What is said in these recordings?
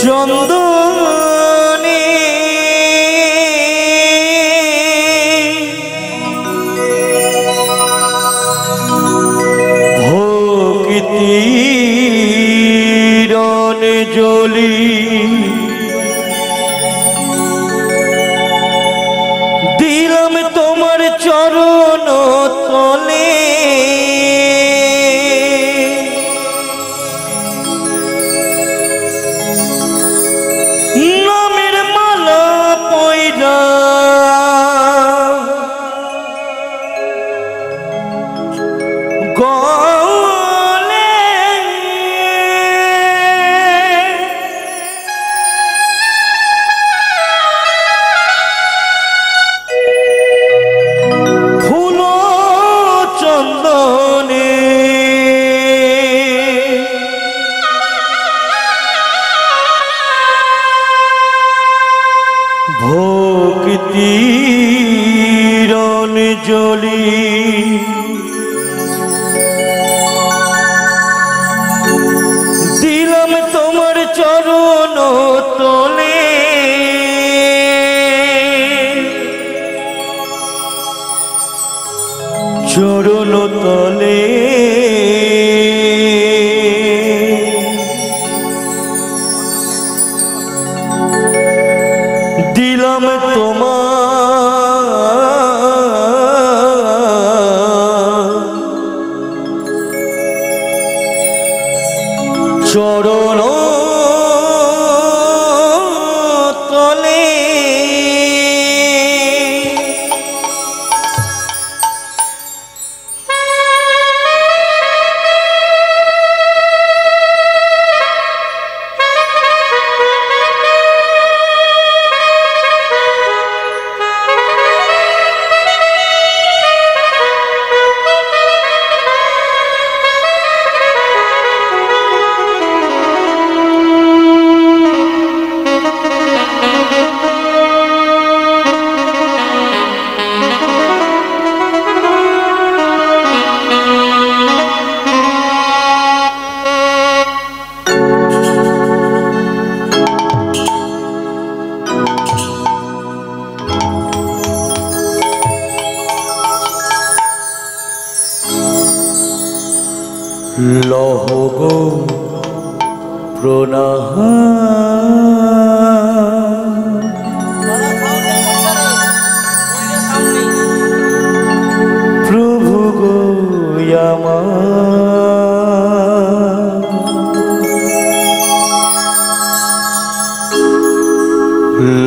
চন্দনী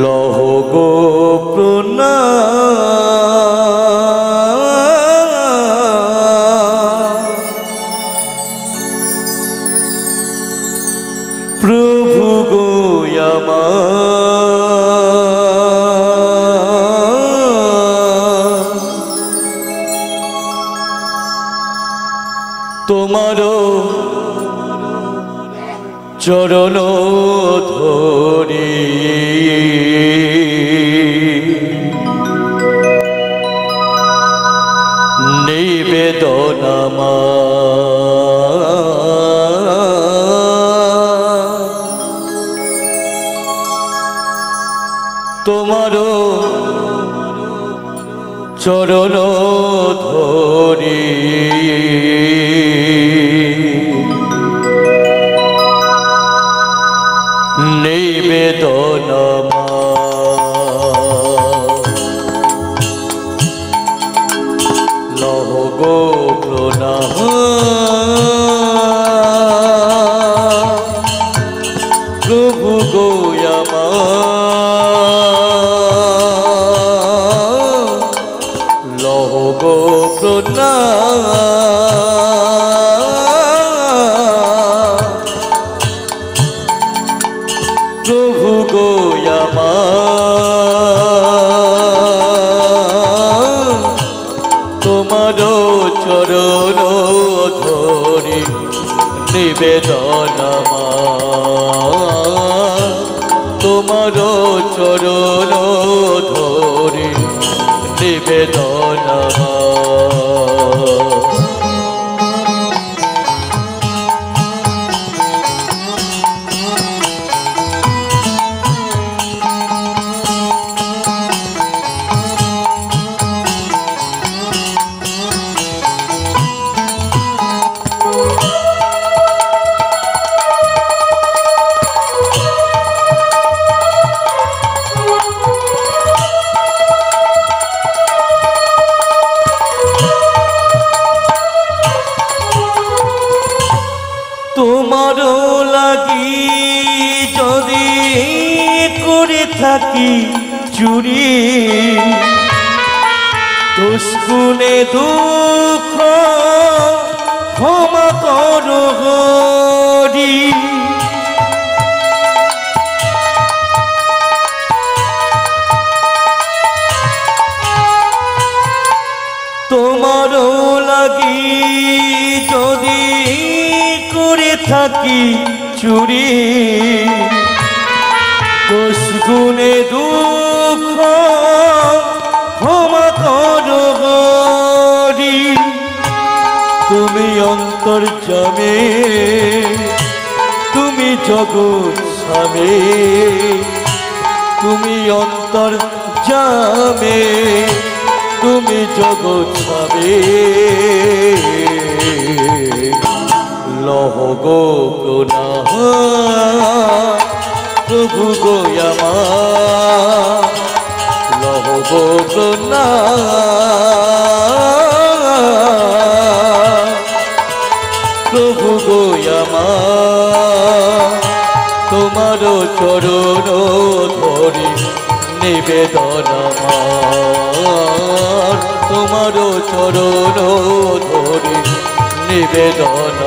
লহ গো তুমি অন্তর জামে, তুমি জগৎ ছাবে গো কোনা প্রভু গোয়ামা জো না প্রভু গোয়ামা তোমারও চরণ নিবেদন তোমার চরণ ধরে নিবেদন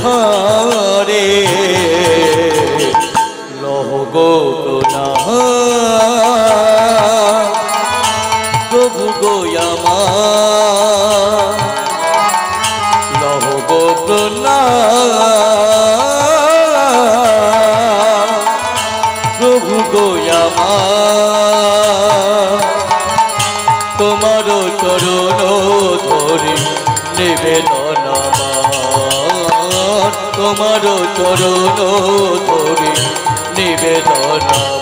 ঘরে। লহ গো না চরণ ধরি নিবেদনা।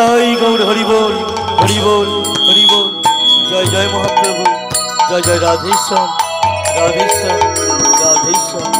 जय गौर हरिबोल हरिबोल हरिबोल जय जय महाप्रभु जय जय राधेश्याम राधेश्याम राधेश्याम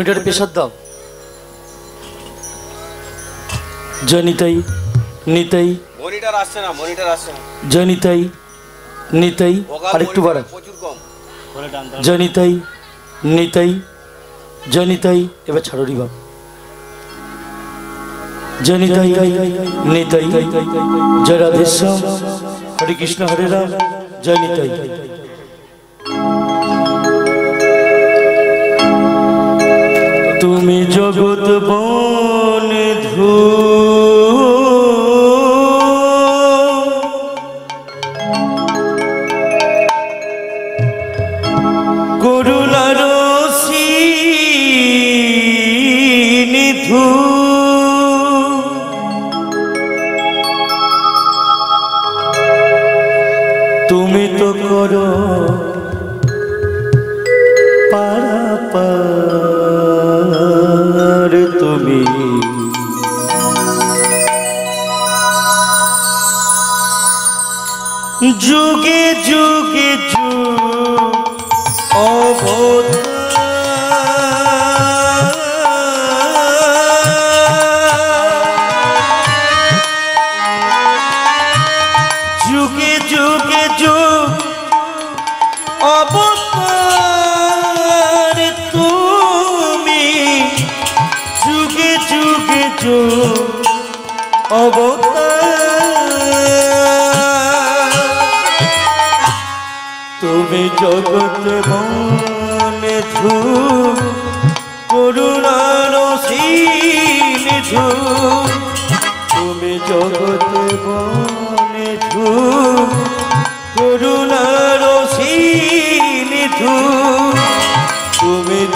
মনিটরে প্রেশার দাও জনিতাই নিতাই। মনিটর আসছে না মনিটর আসছে না। জনিতাই নিতাই ভোকাল আরেকটু বাড়া প্রচুর কম। জনিতাই নিতাই জনিতাই এবার ছাড়ো রিবা জনিতাই নিতাই জয় রাধেশ্যাম হরে কৃষ্ণ হরে রাম। জয় নিতাই অবতার তুমি যুগে যুগে অবতার। তুমি জগৎ মনে ধু করুণার সিন্ধু তুমি জগৎ মনে ধু করুণার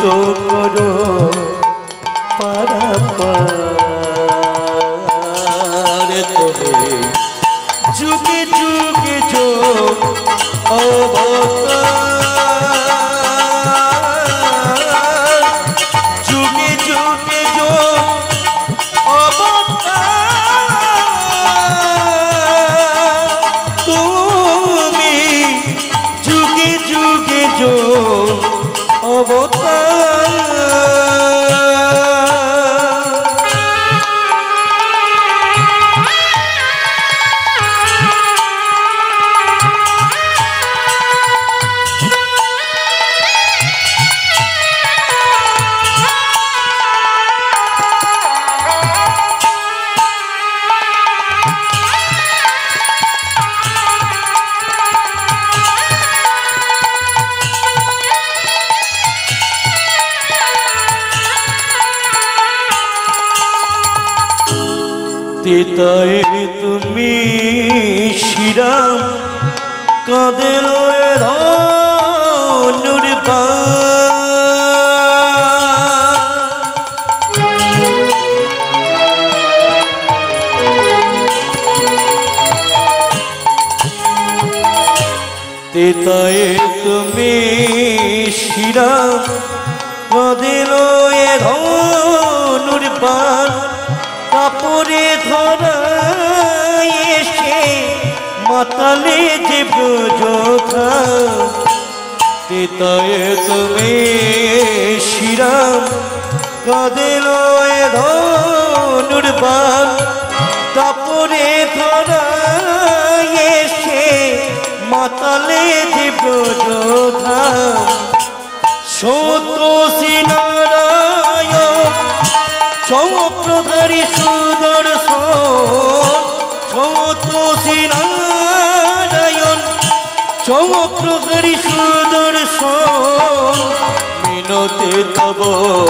তুমি তো করো তব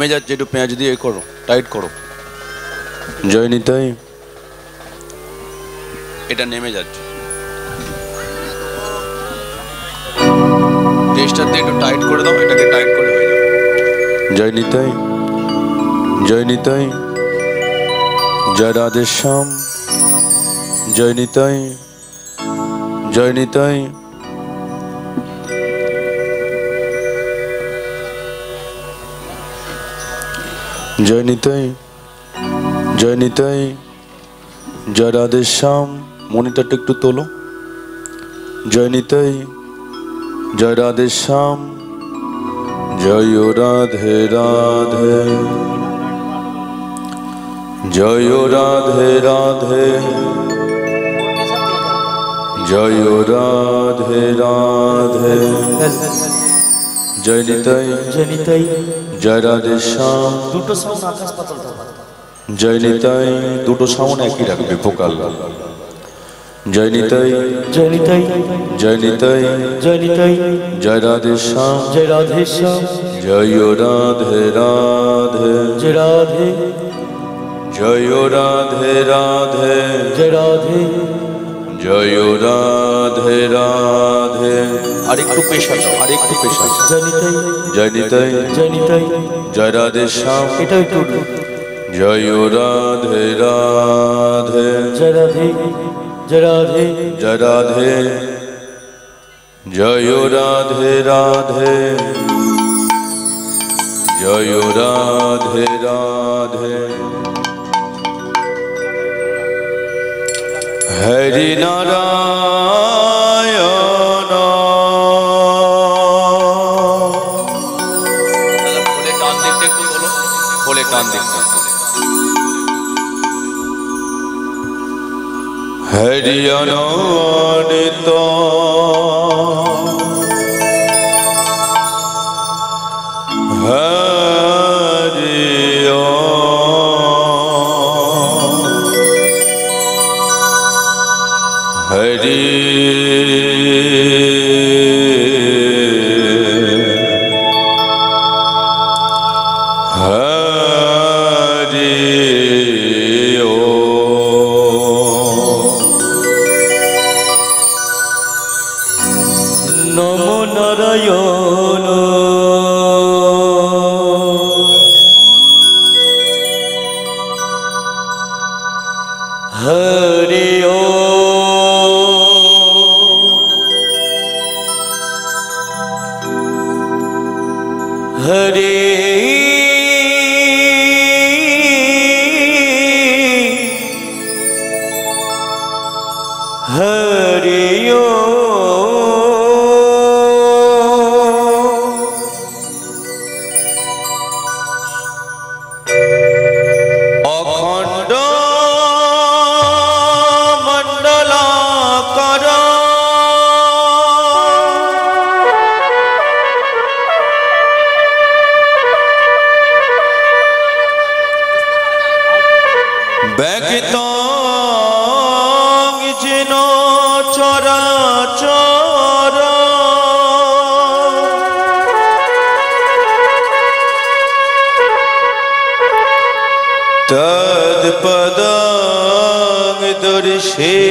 এটা যাচ্ছে একটু পেঁয়াজ দিয়ে করো টাইট করো। জয় নিতাই এটা নেমে যাচ্ছে। টেস্টার দিয়ে একটু টাইট করে দাও এটাকে টাইট করে হয়ে যাবে। জয় নিতাই জয় নিতাই জয় রাধেশ্যাম? জয় নিতাই জয় নিতাই জয় নিতাই জয় নিতাই, জয় রাধে শ্যাম মনিটারটা একটু তোলো। জয় নিতাই, জয় রাধে শ্যাম, জয় রাধে রাধে। জয় রাধে রাধে। জয় রাধে রাধে। জয় নিতাই জয় রাধে শ্যাম দুটো সাউন্ড আকাশ পাতাল। জয় নিতাই দুটো সাউন্ড একই রাখবে ভোকাল। জয় নিতাই জয় নিতাই জয় রাধে শ্যাম জয় রাধে শ্যাম জয় রাধে রাধে। জয় রাধে। জয় রাধে রাধে। জয় রাধে। জয় রাধে রাধে। আর একটু পেশা দাও আর একটু পেশা জনিতাই জয় নিতাই। জনিতাই জয় রাধে শ্যাম। এটা একটু জয় রাধে রাধে। জয় রাধে জয় রাধে। জয় রাধে। জয় রাধে রাধে। জয় রাধে রাধে। হরি নারায়ণ বলে কান দেখতে একটু তোলো বলে কান দেখতে হরিয়নিত ব্যক্ত যেন চরাচর। তৎপদং দর্শিতমি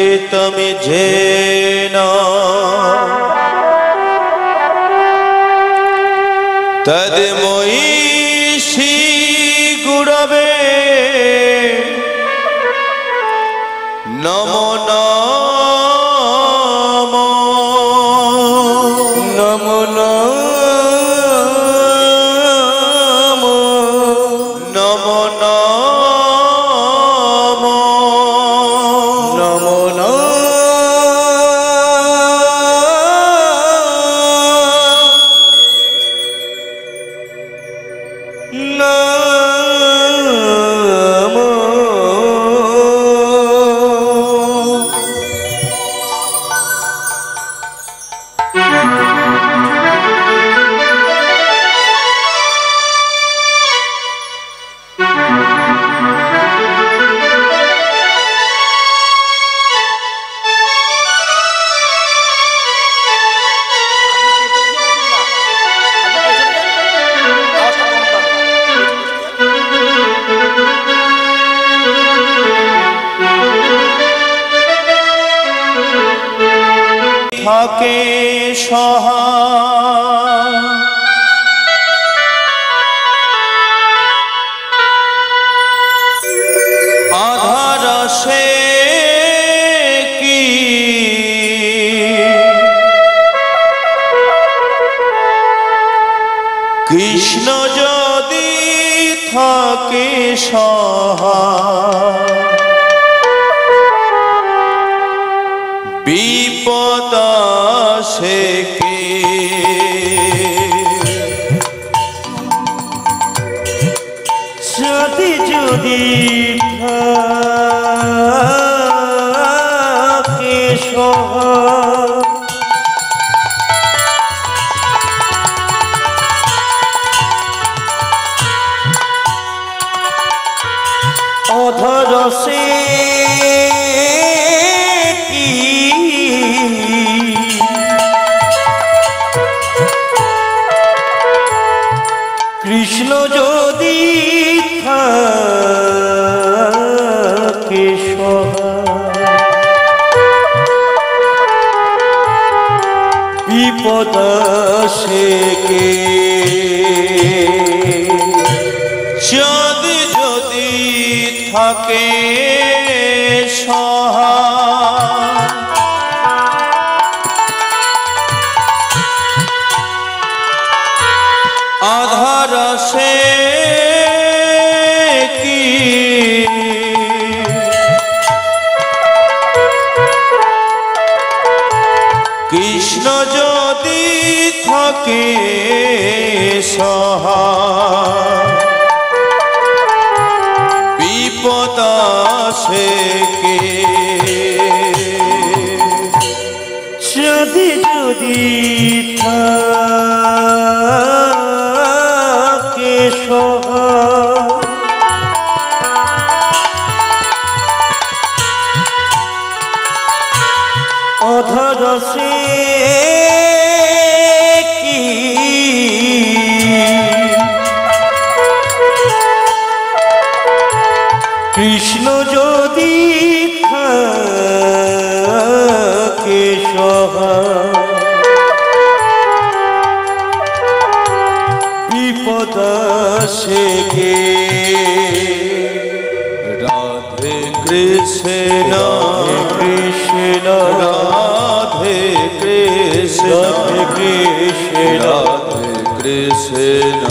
কৃষ্ণ রাধে কৃষ্ণ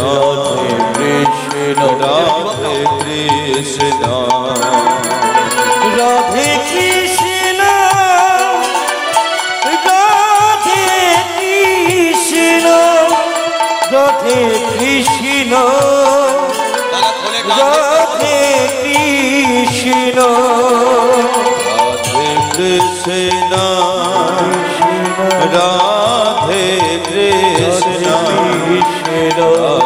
কৃষ্ণ রাধে কৃষ্ণ রাধে কৃষ্ণ রাধে কৃষ্ণ রাধে কৃষ্ণ দাদা খোলে গান রাধে কৃষ্ণ 감사합니다.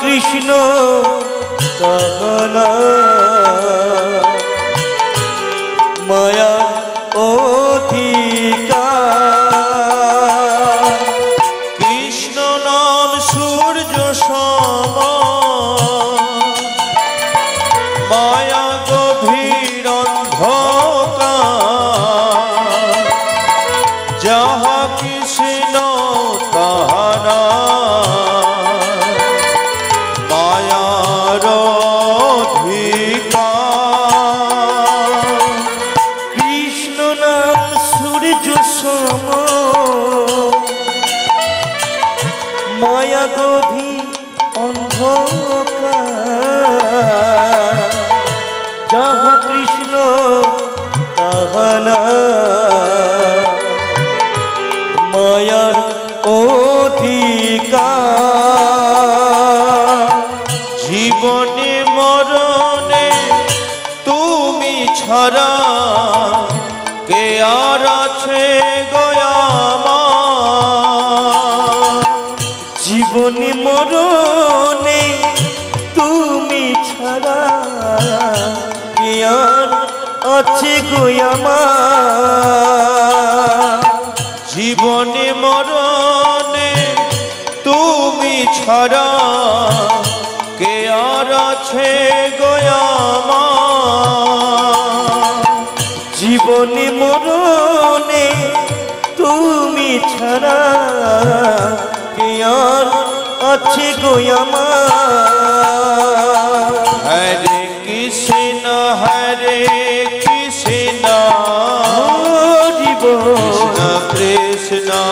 কৃষ্ণ কমলা গোয়ামা জীবনে মরণে তুমি ছাড়া কে আর আছে গয়ামা জীবনে মরণে তুমি ছাড়া কে আর আছে গোয়ামা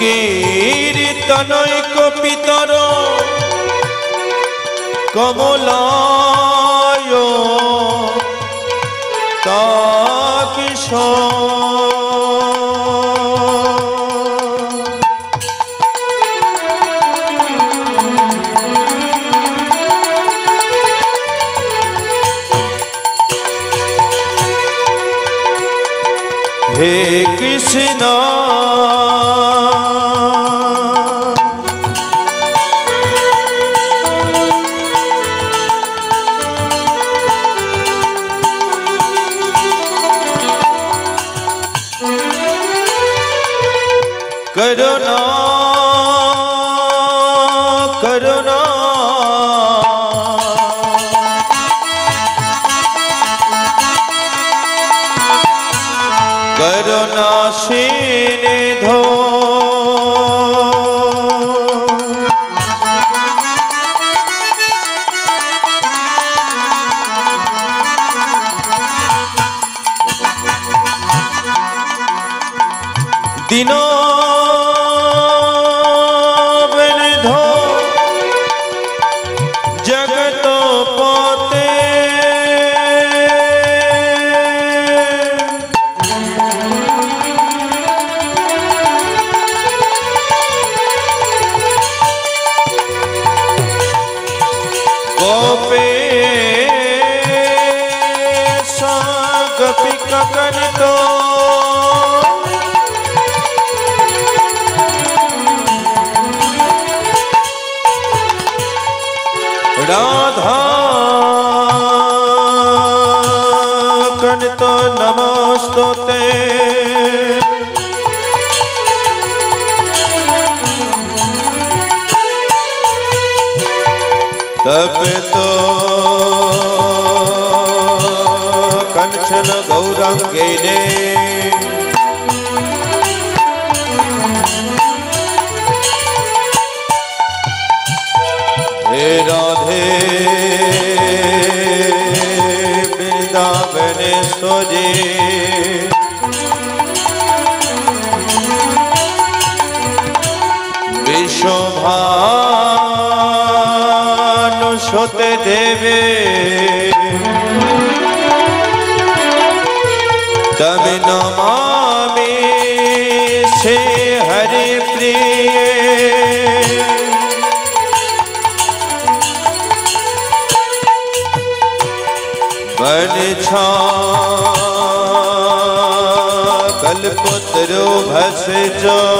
কীর্তনয় কপিতর। কমল তা কিশোর রঙ্গিনী হে রাধে বৃন্দাবনেশ্বরী। বিশ্বভানুষতে দেবে। छा। कल भस जा।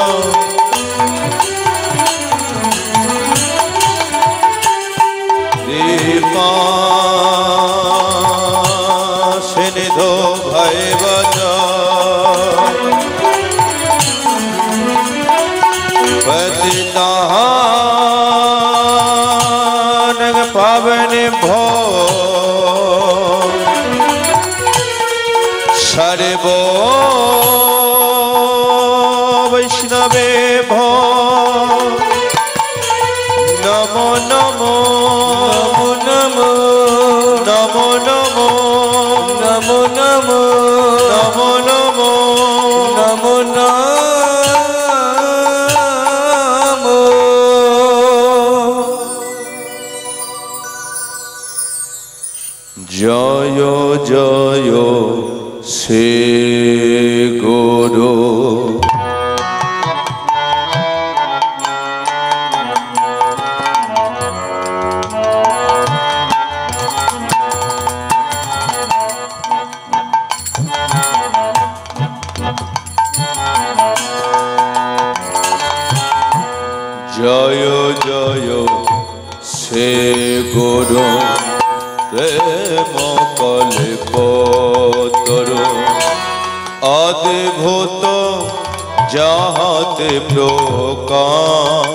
যাহাতে প্রকাশ।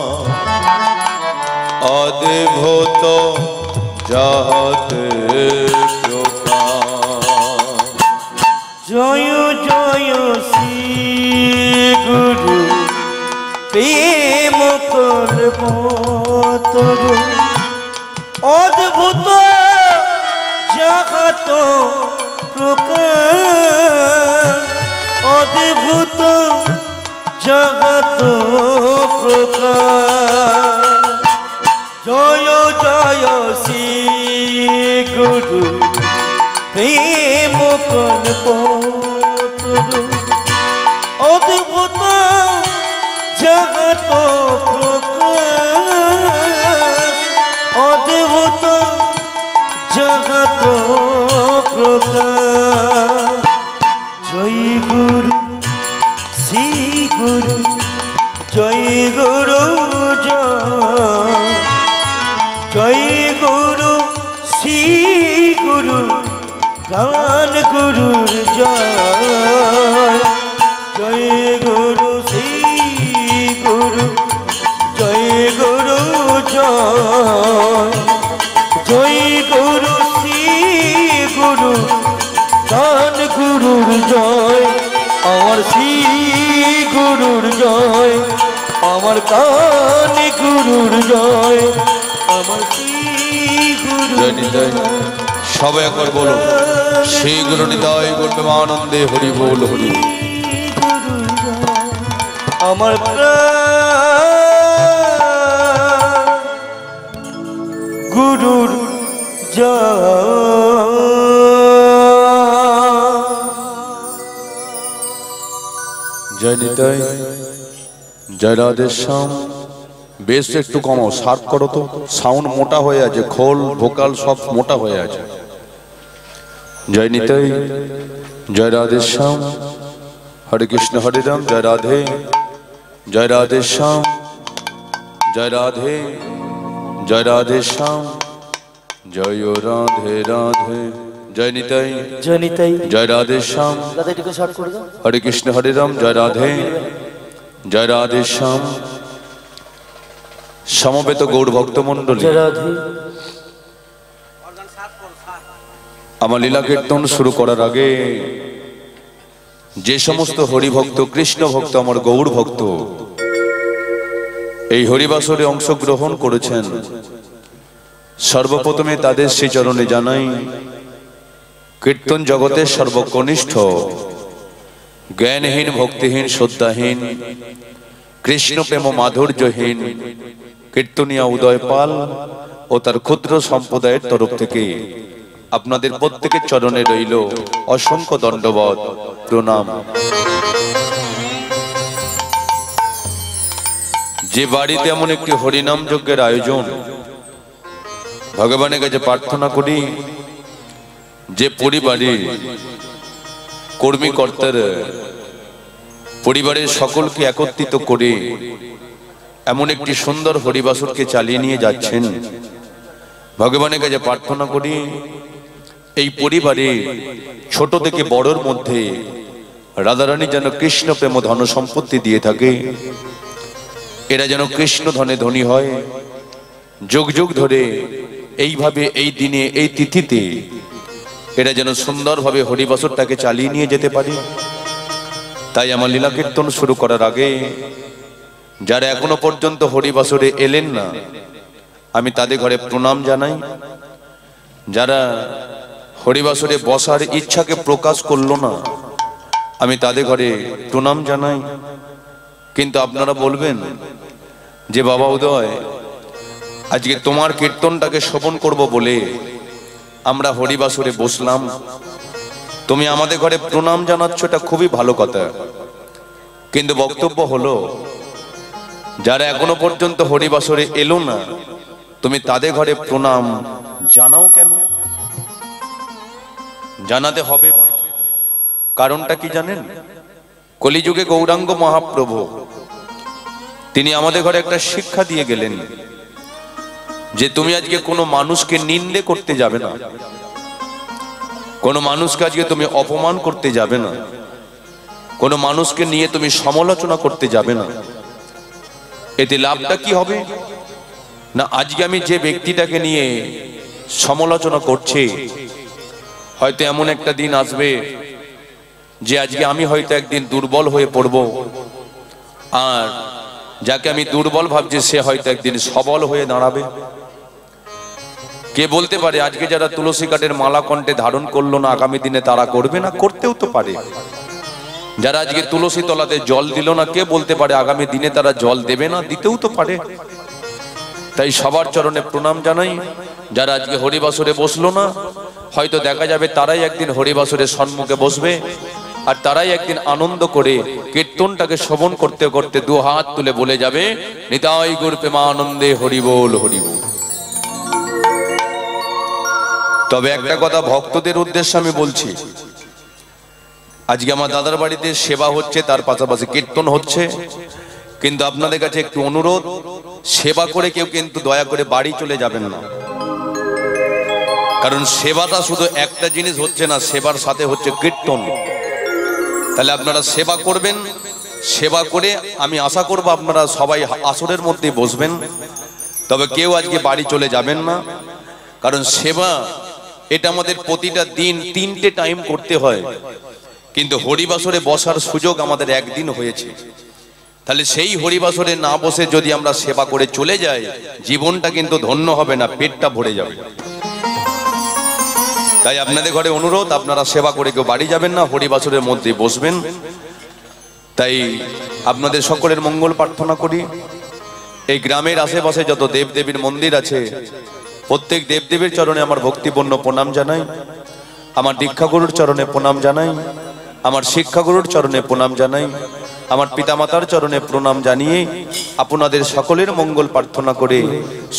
অদ্ভুত যাহাতে প্রকাশ। জয় জয় শ্রী গুরু প্রেম করব তরু অদ্ভুত জগত প্রকার অদ্ভুত প্রকার জয় জয় শ্রী গুরু প্রেম কল্প গুরু শ্রী গুরু জয় গুরু জয়। জয় গুরু শ্রী গুরু গান গুরুর জয়। আমার শ্রী গুরুর জয়। আমার কান গুরুর জয়। আমার শ্রী গুরু জয় সবাই একবার বলো শ্রী গুরু নিতাই বলবে আনন্দে হরি বল হরি। আমার গুরুর জয়। জয় নিতাই। জয় রাধে শ্যাম বেশ একটু কমাও শার্প করো তো। সাউন্ড মোটা হয়ে আছে, খোল, ভোকাল সব মোটা হয়ে আছে। জয় নিতাই। জয় রাধে শ্যাম হরে কৃষ্ণ, হরে রাম, জয় রাধে। জয় রাধে শ্যাম জয় রাধে জয় রাধে শ্যাম জয় রাধে রাধে জয় নিতাই জনিতাই জয় রাধে শ্যাম। হরে কৃষ্ণ হরে রাম জয় রাধে জয় রাধে শ্যাম। সমবেত গৌর ভক্তমণ্ডলী জয় আমার লীলা কীর্তন শুরু করার আগে যে সমস্ত হরিভক্ত কৃষ্ণ ভক্ত আমার গৌর ভক্ত এই হরিবাসরে অংশগ্রহণ করেছেন। সর্বপ্রথমে তাদের শ্রীচরণে জানাই, কীর্তন জগতের সর্বকনিষ্ঠ, জ্ঞানহীন, ভক্তিহীন, শ্রদ্ধাহীন, কৃষ্ণ প্রেম মাধুর্যহীন, কীর্তনিয়া উদয় পাল ও তার ক্ষুদ্র সম্প্রদায়ের তরফ থেকে। আপনাদের প্রত্যেকের চরণে রইল অসংখ্য দণ্ডবধ। প্রণাম। যে বাড়িতে এমন একটি হরিনাম যজ্ঞের আয়োজন, ভগবানের কাছে প্রার্থনা করি, যে পরিবারে কর্মী কর্তার পরিবারের সকলকে একত্রিত করে এমন একটি সুন্দর হরিবাসরকে চালিয়ে নিয়ে যাচ্ছেন, ভগবানের কাছে প্রার্থনা করি এই পরিবারে ছোট থেকে বড়র মধ্যে রাধারানী যেন কৃষ্ণ প্রেম ধন সম্পত্তি দিয়ে থাকে, এরা যেন কৃষ্ণ ধনে ধনী হয়। যুগ যুগ ধরে এইভাবে এই দিনে, এই তিথিতে এরা যেন সুন্দরভাবে হরিবাসরটাকে চালিয়ে নিয়ে যেতে পারে। তাই আমার লীলা কীর্তন শুরু করার আগে, যারা এখনও পর্যন্ত হরিবাসরে এলেন না, আমি তাদের ঘরে প্রণাম জানাই। যারা হরিবাসরে বসার ইচ্ছাকে প্রকাশ করল না। আমি তাদের ঘরে প্রণাম জানাই। কিন্তু আপনারা বলবেন যে, বাবা উদয়, আজকে তোমার কীর্তনটাকে শ্রবণ করব বলে আমরা হরিবাসরে বসলাম। তুমি আমাদের ঘরে প্রণাম জানাচ্ছ, এটা খুবই ভালো কথা। কিন্তু বক্তব্য হলো, যারা এখনও পর্যন্ত হরিবাসরে এলো না, তুমি তাদের ঘরে প্রণাম জানাও কেন? জানাতে হবে মা। কারণটা কি জানেন? কলিযুগে গৌরাঙ্গ মহাপ্রভু, তিনি আমাদের ঘরে একটা শিক্ষা দিয়ে গেলেন যে তুমি আজকে কোনো মানুষকে নিন্দে করতে যাবে না। কোনো মানুষকে আজকে তুমি অপমান করতে যাবে না। কোনো মানুষকে নিয়ে তুমি সমালোচনা করতে যাবে না। এতে লাভটা কি হবে? না, আজকে আমি যে ব্যক্তিটাকে নিয়ে সমালোচনা করছি হয়তো এমন একটা দিন আসবে যে আজকে আমি হয়তো একদিন দুর্বল হয়ে পড়ব। আর যাকে আমি দুর্বল ভাবছি, সে হয়তো একদিন সবল হয়ে দাঁড়াবে। কে বলতে পারে, আজকে যারা তুলসী কাঠের মালা কণ্ঠে ধারণ করল না, আগামী দিনে তারা করবে না? করতেও তো পারে। যারা আজকে তুলসী তলাতে জল দিল না, কে বলতে পারে, আগামী দিনে তারা জল দেবে না? দিতেও তো পারে। তাই সবার চরণে প্রণাম জানাই। যারা আজকে হরিবাসরে বসল না হয়তো দেখা যাবে তারাই একদিন হরিবাসরের সম্মুখে বসবে, আর তারাই একদিন আনন্দ করে কীর্তনটাকে শ্রবণ করতে করতে দু হাত তুলে বলে যাবে, নিতাই গুর প্রেমা আনন্দে হরিবোল হরিবোল তবে একটা কথা ভক্তদের উদ্দেশ্যে আমি বলছি, আজকে আমার দাদার বাড়িতে সেবা হচ্ছে, তার পাশাপাশি কীর্তন হচ্ছে, কিন্তু আপনাদের কাছে একটু অনুরোধ, সেবা করে কেউ কিন্তু দয়া করে বাড়ি চলে যাবেন না। কারণ সেবাটা শুধু একটা জিনিস হচ্ছে না, সেবার সাথে হচ্ছে কীর্তন। তাহলে আপনারা সেবা করবেন, সেবা করে আমি আশা করব আপনারা সবাই আসরের মধ্যে বসবেন। তবে কেউ আজকে বাড়ি চলে যাবেন না, কারণ সেবা, এটা আমাদের প্রতিটা দিন তিনটে টাইম করতে হয়। কিন্তু হরিবাসরে বসার সুযোগ আমাদের একদিন হয়েছে। তাহলে সেই হরিবাসরে না বসে যদি আমরা সেবা করে চলে যাই, জীবনটা কিন্তু ধন্য হবে না, পেটটা ভরে যাবে। তাই আপনাদের ঘরে অনুরোধ, আপনারা সেবা করে কেউ বাড়ি যাবেন না, হরিবাসরের মধ্যে বসবেন। তাই আপনাদের সকলের মঙ্গল প্রার্থনা করি। এই গ্রামের আশেপাশে যত দেবদেবীর মন্দির আছে, প্রত্যেক দেবদেবীর চরণে আমার ভক্তিপূর্ণ প্রণাম জানাই। আমার দীক্ষাগুরুর চরণে প্রণাম জানাই। আমার শিক্ষাগুরুর চরণে প্রণাম জানাই। আমার পিতামাতার চরণে প্রণাম জানিয়ে আপনাদের সকলের মঙ্গল প্রার্থনা করে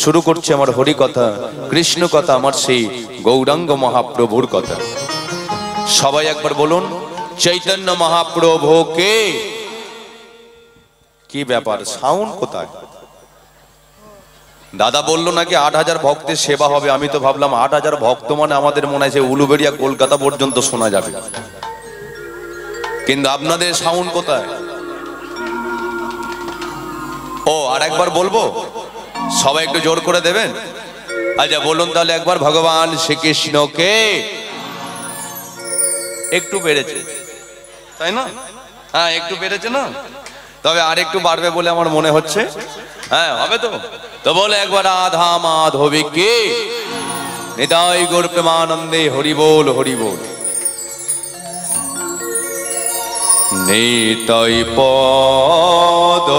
শুরু করছে আমার হরি কথা কৃষ্ণ কথা আমার সেই গৌরাঙ্গ মহাপ্রভুর কথা। সবাই একবার বলুন, চৈতন্য মহাপ্রভুকে। কি ব্যাপার, সাউন্ড কোথায়? দাদা বলল নাকি আট হাজার ভক্তের সেবা হবে, আমি তো ভাবলাম আট হাজার ভক্ত মানে আমাদের মনে হয় উলুবেড়িয়া কলকাতা পর্যন্ত শোনা যাবে। কিন্তু আপনাদের সাউন্ড কোথায়? ও, আর একবার বলব? সবাই একটু জোর করে দেবেন? আচ্ছা বলুন তাহলে একবার ভগবান শ্রীকৃষ্ণকে। একটু বেড়েছে। তাই না? হ্যাঁ একটু বেড়েছে না? তবে আর একটু বাড়বে বলে আমার মনে হচ্ছে। হ্যাঁ হবে তো? তো বলে একবার আধা মাধবী কে নিতাই গৌর প্রেমানন্দে হরিবোল হরিবোল। নিতাই পদ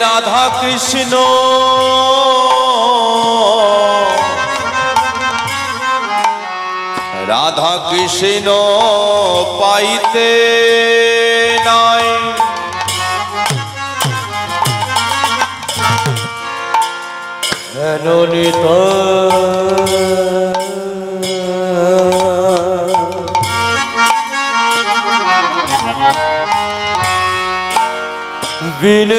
রাধা কৃষ্ণ। রাধা কৃষ্ণ পাইতে নাই। নেতা বিনে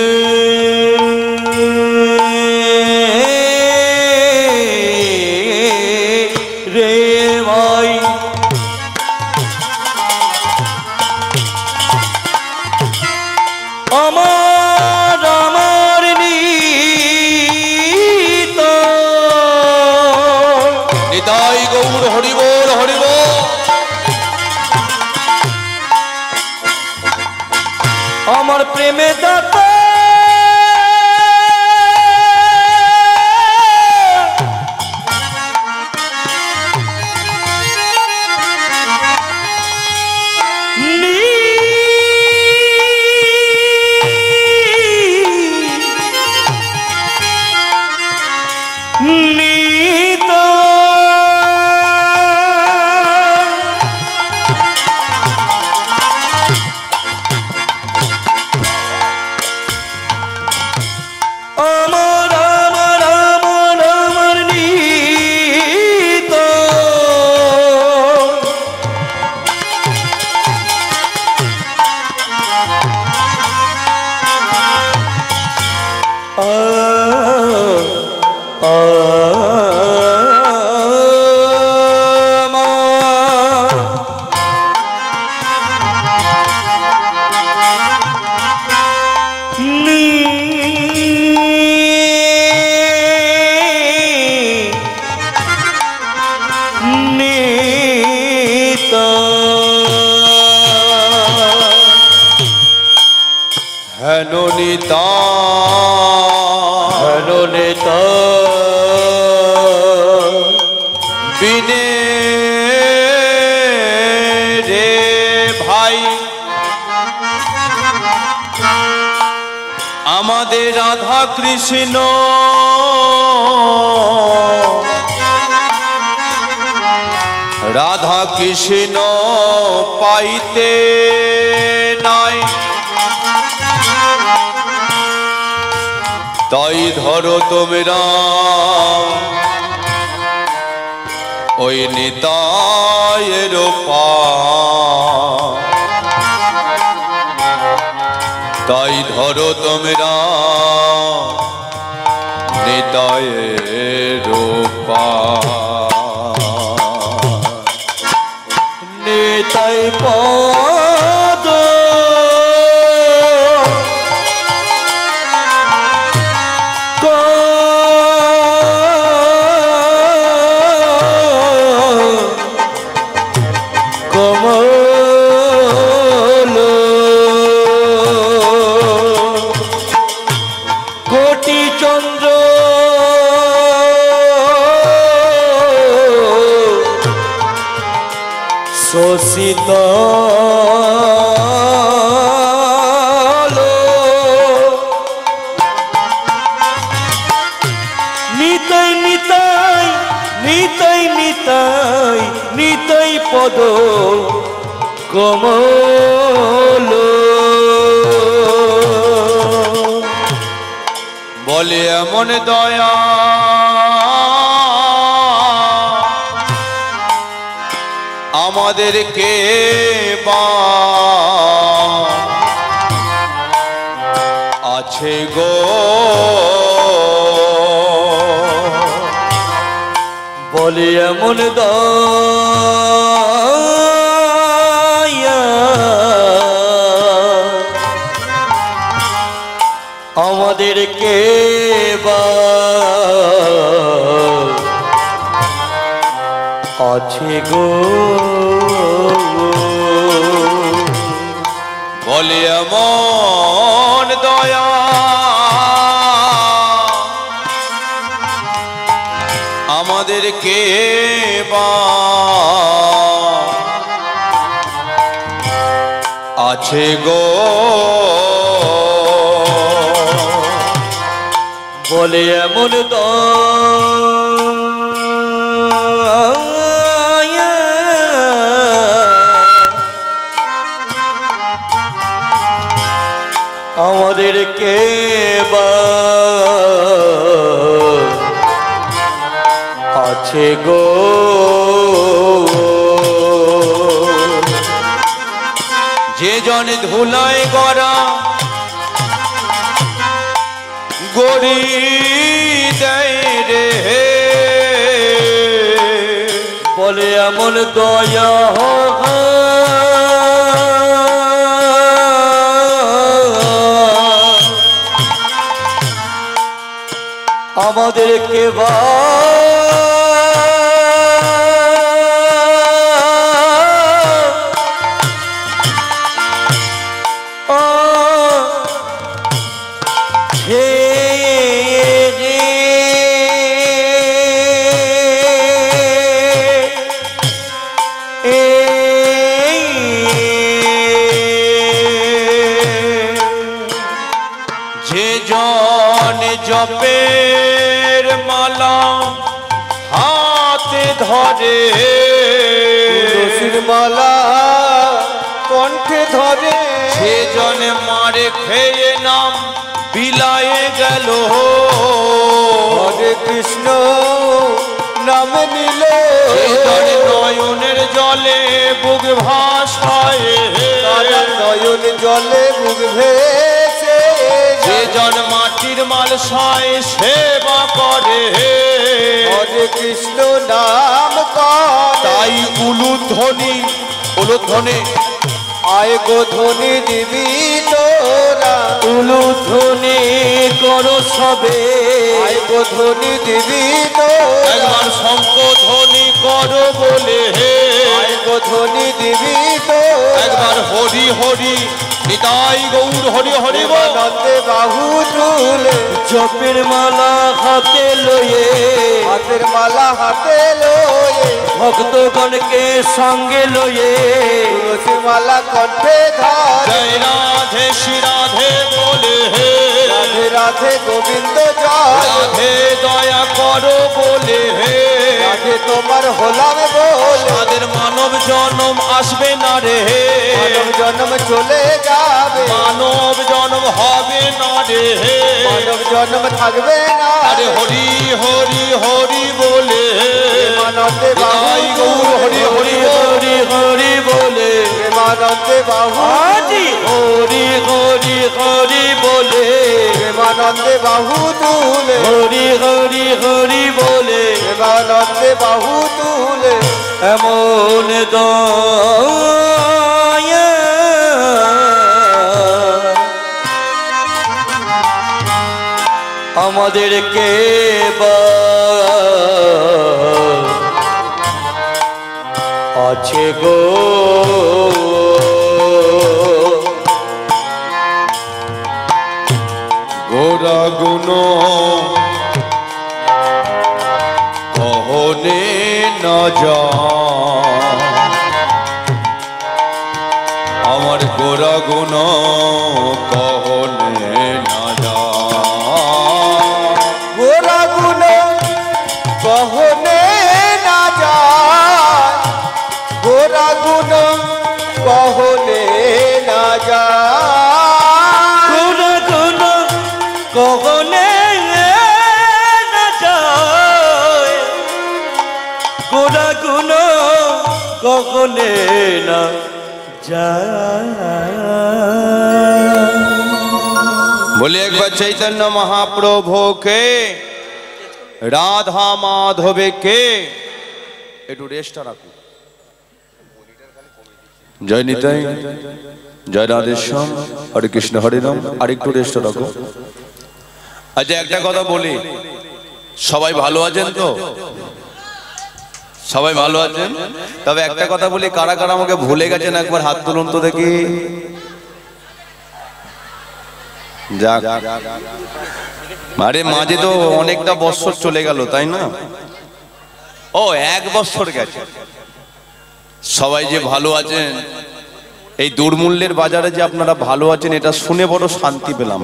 tội এমন দয়া। আমাদেরকে আছে গো। বলে এমন দয়া। আছে গো। বলে এমন দয়া। আমাদেরকে বা আছে গো? বলে এমন দয়া। আমাদেরকে আছে গো। যে জন ধুলায় গড়া গড়ি দেয় রে। বলে এমন দয়া আমাদেরকে বা জপের মালা হাতে ধরে। মালা কণ্ঠে ধরে। সে জন মারে খেয়ে নাম বিলায়ে গেল। হরে কৃষ্ণ নাম নিল। নয়নের জলে বুক ভাসায়। তারা নয়ন জলে মুখ ভেসে। যে জন মাটির মালসায় সেবা করে। হরে কৃষ্ণ নাম তাই উলুধ্বনি উলুধ্বনি। আয় গো ধ্বনি দিবি তোরা উলুধ্বনি করো সবে। আয় গো ধ্বনি দিবি তোরা একবার শঙ্খ ধ্বনি করো বলে গো ধ্বনি দিবি একবার হরি হরি নিতাই গৌর হরি হরি বল নন্দে বাহু তুলে জপের মালা হাতে লয়ে হাতের মালা হাতে লয়ে ভক্তগণকে সঙ্গে লয়ে। তুলসী মালা কণ্ঠে ধর। জয় রাধে শ্রী রাধে বলে রাধে রাধে গোবিন্দ জয়। রাধে দয়া করো বলে রাধে তোমার হলাম বল। তাদের মানব জন্ম আসবে না রে। মানব জন্ম চলে যাবে। মানব জন্ম হবে না রে। মানব জন্ম থাকবে না। আরে হরি হরি হরি বলে। বাহু। নিতাই গৌর হরি হরি হরি হরি বলে। প্রেমানন্দে বাহু। আজি হরি হরি হরি বলে। প্রেমানন্দে বাহু তুলে। হরি হরি হরি বলে। প্রেমানন্দে বাহু তুলে। এমন দয়া। আমাদেরকে বা আছে গো? গোরা গুণ। কহনে না যা আমার গোরা গুণ না বলে একবার চৈতন্য মহাপ্রভুকে রাধা মাধবে কে? একটু রেস্টটা রাখুন জয় নিতাই জয় রাধেশ্যাম হরে কৃষ্ণ হরে রাম আর একটু রেস্ট রাখো। আচ্ছা একটা কথা বলি। সবাই ভালো আছেন তো? সবাই ভালো আছেন? তবে একটা কথা বলি, কারা কারা আমাকে ভুলে গেছেন একবার হাত তুলুন তো দেখি। যাক। আরে মাঝে তো অনেকটা বছর চলে গেল, তাই না? ও, এক বছর গেছে। সবাই যে ভালো আছেন, এই দুর্মূল্যের বাজারে যে আপনারা ভালো আছেন, এটা শুনে বড় শান্তি পেলাম।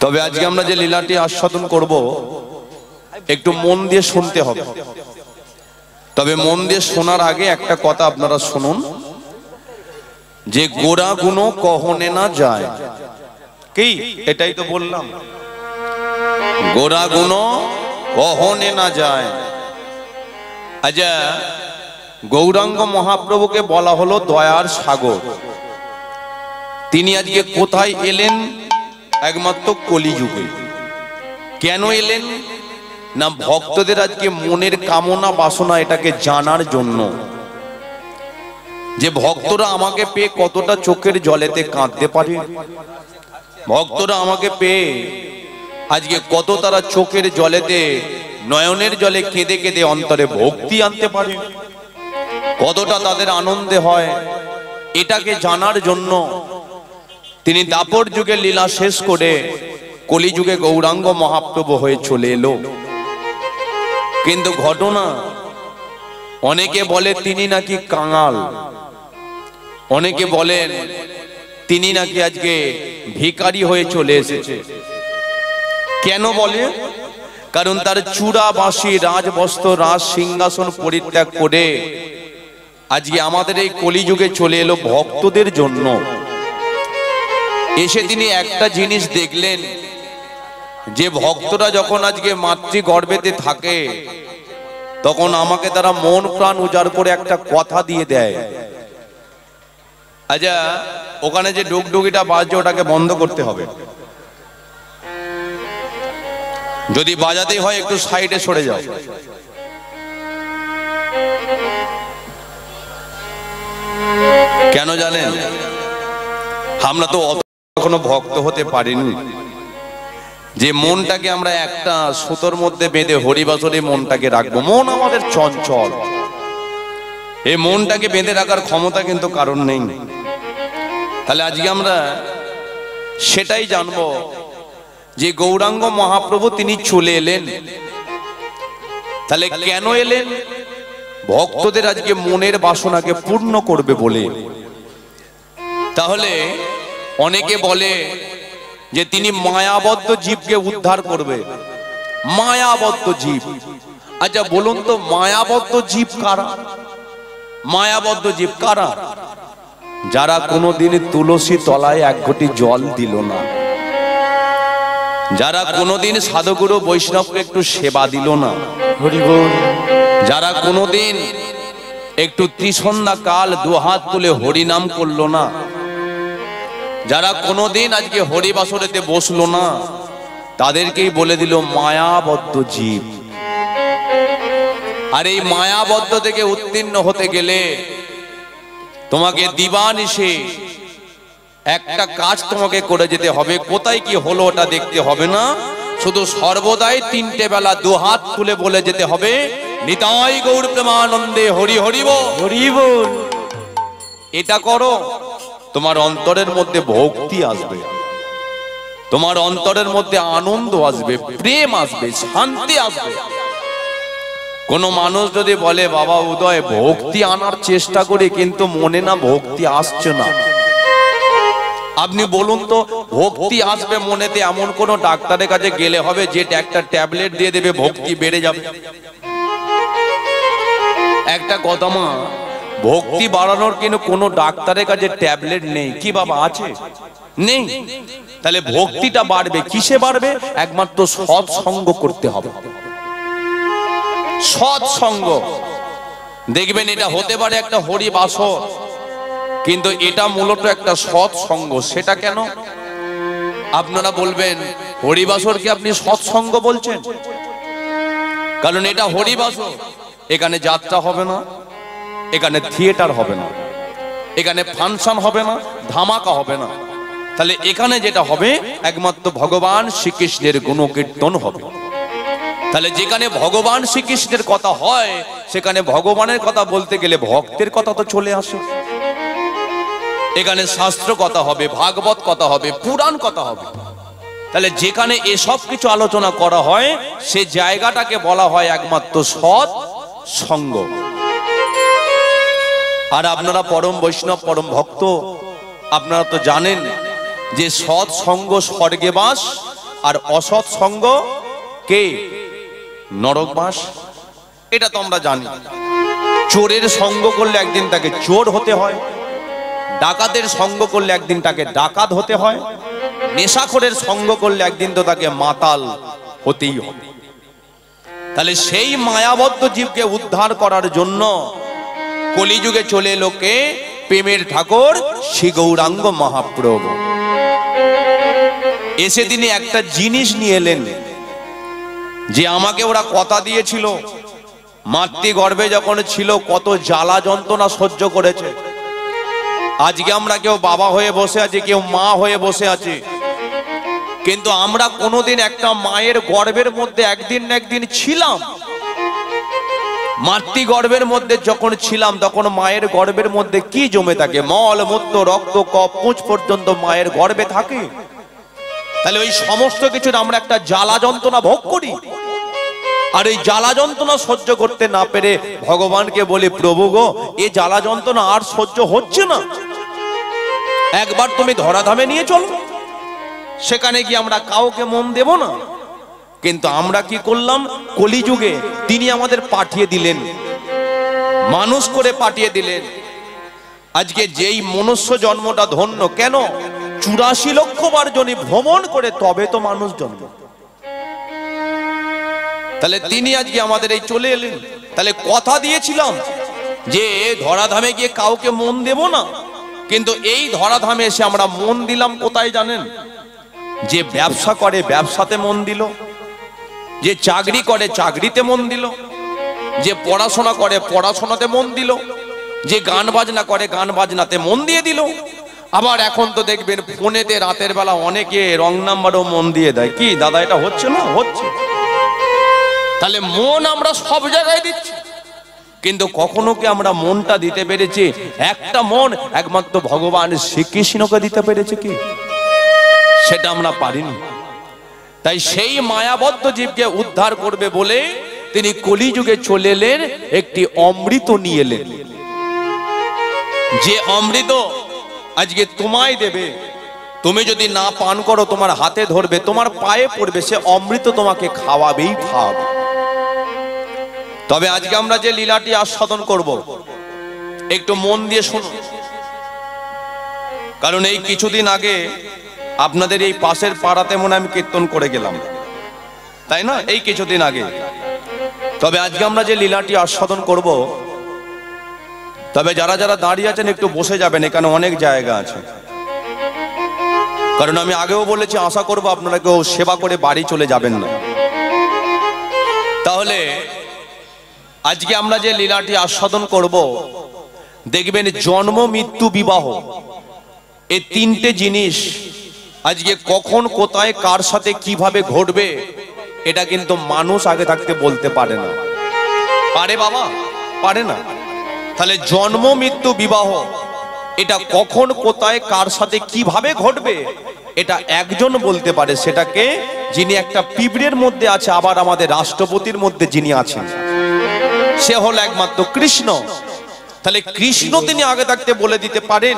তবে আজকে আমরা যে লীলাটি আস্বাদন করব একটু মন দিয়ে শুনতে হবে। তবে মন দিয়ে শোনার আগে একটা কথা আপনারা শুনুন। যে গোড়া গুণ কহনে না যায়। কি? এটাই তো বললাম। গোড়া গুণ কহনে না যায়। আচ্ছা গৌরাঙ্গ মহাপ্রভুকে বলা হলো দয়ার সাগর। তিনি আজকে কোথায় এলেন? একমাত্র কলিযুগে। কেন এলেন? না, ভক্তদের আজকে মনের কামনা, বাসনা এটাকে জানার জন্য। যে ভক্তরা আমাকে পেয়ে কতটা চোখের জলেতে কাঁদতে পারে। ভক্তরা আমাকে পেয়ে আজকে কত তারা চোখের জলেতে, নয়নের জলে কেঁদে কেঁদে অন্তরে ভক্তি আনতে পারে। কতটা তাদের আনন্দে হয়, এটাকে জানার জন্য তিনি দাপর যুগে লীলা শেষ করে কলিযুগে গৌরাঙ্গ মহাপ্রভু হয়ে চলে এলো। কিন্তু ঘটনা, অনেকে বলে তিনি নাকি কাঙাল। অনেকে বলেন তিনি নাকি আজকে ভিখারি হয়ে চলে এসেছে। কেন বলে? কারণ তার চূড়া বাঁশি রাজবস্ত্র, রাজ সিংহাসন পরিত্যাগ করে আজকে আমাদের এই কলিযুগে চলে এলো ভক্তদের জন্য। এসে তিনি একটা জিনিস দেখলেন যে ভক্তরা যখন আজকে মাতৃ গর্ভেতে থাকে, তখন আমাকে তারা মন প্রাণ উজাড় করে একটা কথা দিয়ে দেয়। আচ্ছা ওখানে যে ডুগডুগিটা বাজছে, ওটাকে বন্ধ করতে হবে। যদি বাজাতেই হয়, একটু সাইডে সরে যাও। কেন জানেন? আমরা তো অত এখনও ভক্ত হতে পারিনি। যে মনটাকে আমরা একটা সুতোর মধ্যে বেঁধে হরিবাসরে মনটাকে রাখব। মন আমাদের চঞ্চল। এই মনটাকে বেঁধে রাখার ক্ষমতা কিন্তু কারণ নেই। তাহলে আজকে আমরা সেটাই জানব যে গৌরাঙ্গ মহাপ্রভু তিনি চলে এলেন। তাহলে কেন এলেন? ভক্তদের আজকে মনের বাসনাকে পূর্ণ করবে বলে। তাহলে অনেকে বলে যে তিনি মায়াবদ্ধ জীবকে উদ্ধার করবে। মায়াবদ্ধ জীব। আচ্ছা বলুন তো মায়াবদ্ধ জীব কারা? মায়াবদ্ধ জীব কারা? যারা কোনোদিন তুলসী তলায় এক ঘটি জল দিল না। যারা কোনোদিন সাধুগুরু বৈষ্ণবকে একটু সেবা দিল না। যারা কোনোদিন একটু ত্রিসন্ধ্যা কাল দুহাত তুলে হরিনাম করল না। যারা কোনোদিন আজকে হরিবাসরেতে বসল না তাদেরকেই বলে দিল মায়াবদ্ধ জীব। আর এই মায়াবদ্ধ থেকে উত্তীর্ণ হতে গেলে তোমাকে দিবানিশে একটা কাজ তোমাকে করে যেতে হবে। কোথায় কি হলো ওটা দেখতে হবে না। শুধু সর্বদাই তিনটে বেলা দু হাত তুলে বলে যেতে হবে নিতাই গৌর প্রেমানন্দে হরি হরিব হরিবল এটা করো। তোমার অন্তরের মধ্যে ভক্তি আসবে। তোমার অন্তরের মধ্যে আনন্দ আসবে, প্রেম আসবে, শান্তি আসবে। কোন মানুষ যদি বলে, বাবা উদয়, ভক্তি আনার চেষ্টা করি, কিন্তু মনে না ভক্তি আসছে না। আপনি বলুন তো, ভক্তি আসবে মনেতে এমন কোন ডাক্তারের কাছে গেলে হবে যে একটা ট্যাবলেট দিয়ে দেবে, ভক্তি বেড়ে যাবে? একটা কথা মা ভক্তি বাড়ানোর কিন্তু কোনো ডাক্তারের কাছে ট্যাবলেট নেই। কি বাবা আছে? নেই। তাহলে ভক্তিটা বাড়বে, কিসে বাড়বে? একমাত্র সৎসঙ্গ করতে হবে। সৎসঙ্গ। দেখবেন এটা হতে পারে একটা হরি হরিবাসর, কিন্তু এটা মূলত একটা সৎসঙ্গ। সেটা কেন? আপনারা বলবেন, হরিবাসরকে আপনি সৎসঙ্গ বলছেন? কারণ এটা হরিবাসর, এখানে যাত্রা হবে না। এখানে থিয়েটার হবে না। এখানে ফাংশন হবে না, ধামাকা হবে না। তাহলে এখানে যেটা হবে, একমাত্র ভগবান শ্রীকৃষ্ণের গুণকীর্তন হবে। তাহলে যেখানে ভগবান শ্রীকৃষ্ণের কথা হয়, সেখানে ভগবানের কথা বলতে গেলে ভক্তের কথা তো চলে আসে। এখানে শাস্ত্র কথা হবে, ভাগবত কথা হবে, পুরাণ কথা হবে। তাহলে যেখানে এসব কিছু আলোচনা করা হয়, সে জায়গাটাকে বলা হয় একমাত্র সৎ সঙ্গ। আর আপনারা পরম বৈষ্ণব, পরম ভক্ত, আপনারা তো জানেন যে সৎ সঙ্গ স্বর্গে বাস, আর অসৎ সঙ্গ কে? নরক বাস। এটা তো আমরা জানি। চোরের সঙ্গ করলে একদিন তাকে চোর হতে হয়, ডাকাতের সঙ্গ করলে একদিন তাকে ডাকাত হতে হয়, নেশাখোরের সঙ্গ করলে একদিন তো তাকে মাতাল হতেই হবে। তাহলে সেই মায়াবদ্ধ জীবকে উদ্ধার করার জন্য কলিযুগে চলে লোকে প্রেমের ঠাকুর শ্রী গৌরাঙ্গ মহাপ্রভু। এসে তিনি একটা জিনিস নিয়ে এলেন, যে আমাকে ওরা কথা দিয়েছিল। মাতৃ গর্ভে যখন ছিল, কত জ্বালা যন্ত্রণা সহ্য করেছে। আজকে আমরা কেউ বাবা হয়ে বসে আছি, কেউ মা হয়ে বসে আছি। কিন্তু আমরা কোনোদিন একটা মায়ের গর্ভের মধ্যে একদিন না একদিন ছিলাম। মাতৃ গর্ভের মধ্যে যখন ছিলাম, তখন মায়ের গর্ভের মধ্যে কি জমে থাকে? মল, মূত্র, রক্ত কপ পুঁজ পর্যন্ত মায়ের গর্ভে থাকে। তাহলে ওই সমস্ত কিছুর আমরা একটা জ্বালা যন্ত্রণা ভোগ করি। আর এই জ্বালা যন্ত্রণা সহ্য করতে না পেরে ভগবানকে বলি, প্রভু গো, এ জ্বালা যন্ত্রণা আর সহ্য হচ্ছে না। একবার তুমি ধরাধামে নিয়ে চলো। সেখানে কি আমরা কাউকে মন দেব না। কিন্তু আমরা কি করলাম? কলিযুগে তিনি আমাদের পাঠিয়ে দিলেন। মানুষ করে পাঠিয়ে দিলেন। আজকে যেই মনুষ্য জন্মটা ধন্য, কেন? চুরাশি লক্ষ বার জনই ভ্রমণ করে, তবে তো মানুষ জন্ম। তাহলে তিনি আজকে আমাদের এই চলে এলেন। তাহলে কথা দিয়েছিলাম যে ধরাধামে গিয়ে কাউকে মন দেব না। কিন্তু এই ধরাধামে এসে আমরা মন দিলাম কোথায় জানেন? যে ব্যবসা করে, ব্যবসাতে মন দিল। যে চাকরি করে চাকরিতে মন দিল, যে পড়াশোনা করে পড়াশোনাতে মন দিল, যে গান বাজনা করে গান বাজনাতে মন দিয়ে দিল। আবার এখন তো দেখবেন ফোনেতে রাতের বেলা অনেকে রং নাম্বারও মন দিয়ে দেয়। কি দাদা, এটা হচ্ছে না? হচ্ছে। তাহলে মন আমরা সব জায়গায় দিচ্ছি। কিন্তু কখনো কি আমরা মনটা দিতে পেরেছি? একটা মন একমাত্র ভগবান শ্রীকৃষ্ণকে দিতে পেরেছে কি? সেটা আমরা পারিনি। তাই সেই মায়াবদ্ধ জীবকে উদ্ধার করবে বলে তিনি কলিযুগে চলে এলেন, একটি অমৃত নিয়ে এলেন। যে অমৃত আজকে তোমায় দেবে, তুমি যদি না পান করো, তোমার হাতে ধরবে, তোমার পায়ে পড়বে, সে অমৃত তোমাকে খাওয়াবেই খাওয়াবে। তবে আজকে আমরা যে লীলাটি আস্বাদন করব, একটু মন দিয়ে শুনুন। কারণ এই কিছুদিন আগে আপনাদের এই পাশের পাড়াতে মনে আমি কীর্তন করে গেলাম। তাই না? এই কিছুদিন আগে। তবে আজকে আমরা যে লীলাটি আস্বাদন করব, তবে যারা যারা দাঁড়িয়ে আছেন একটু বসে যাবেন, এখানে অনেক জায়গা আছে। কারণ আমি আগেও বলেছি, আশা করব আপনারা কেউ সেবা করে বাড়ি চলে যাবেন না। তাহলে আজকে আমরা যে লীলাটি আস্বাদন করব, দেখবেন জন্ম, মৃত্যু, বিবাহ, এই তিনটে জিনিস আজকে কখন, কোথায়, কার সাথে কীভাবে ঘটবে, এটা কিন্তু মানুষ আগে থাকতে বলতে পারে না। পারে বাবা, পারে না। তাহলে জন্ম, মৃত্যু, বিবাহ, এটা কখন, কোথায়, কার সাথে কীভাবে ঘটবে, এটা একজন বলতে পারে। সেটাকে যিনি একটা পিঁপড়ের মধ্যে আছে, আবার আমাদের রাষ্ট্রপতির মধ্যে যিনি আছেন। সে হল একমাত্র কৃষ্ণ। তাহলে কৃষ্ণ তিনি আগে থাকতে বলে দিতে পারেন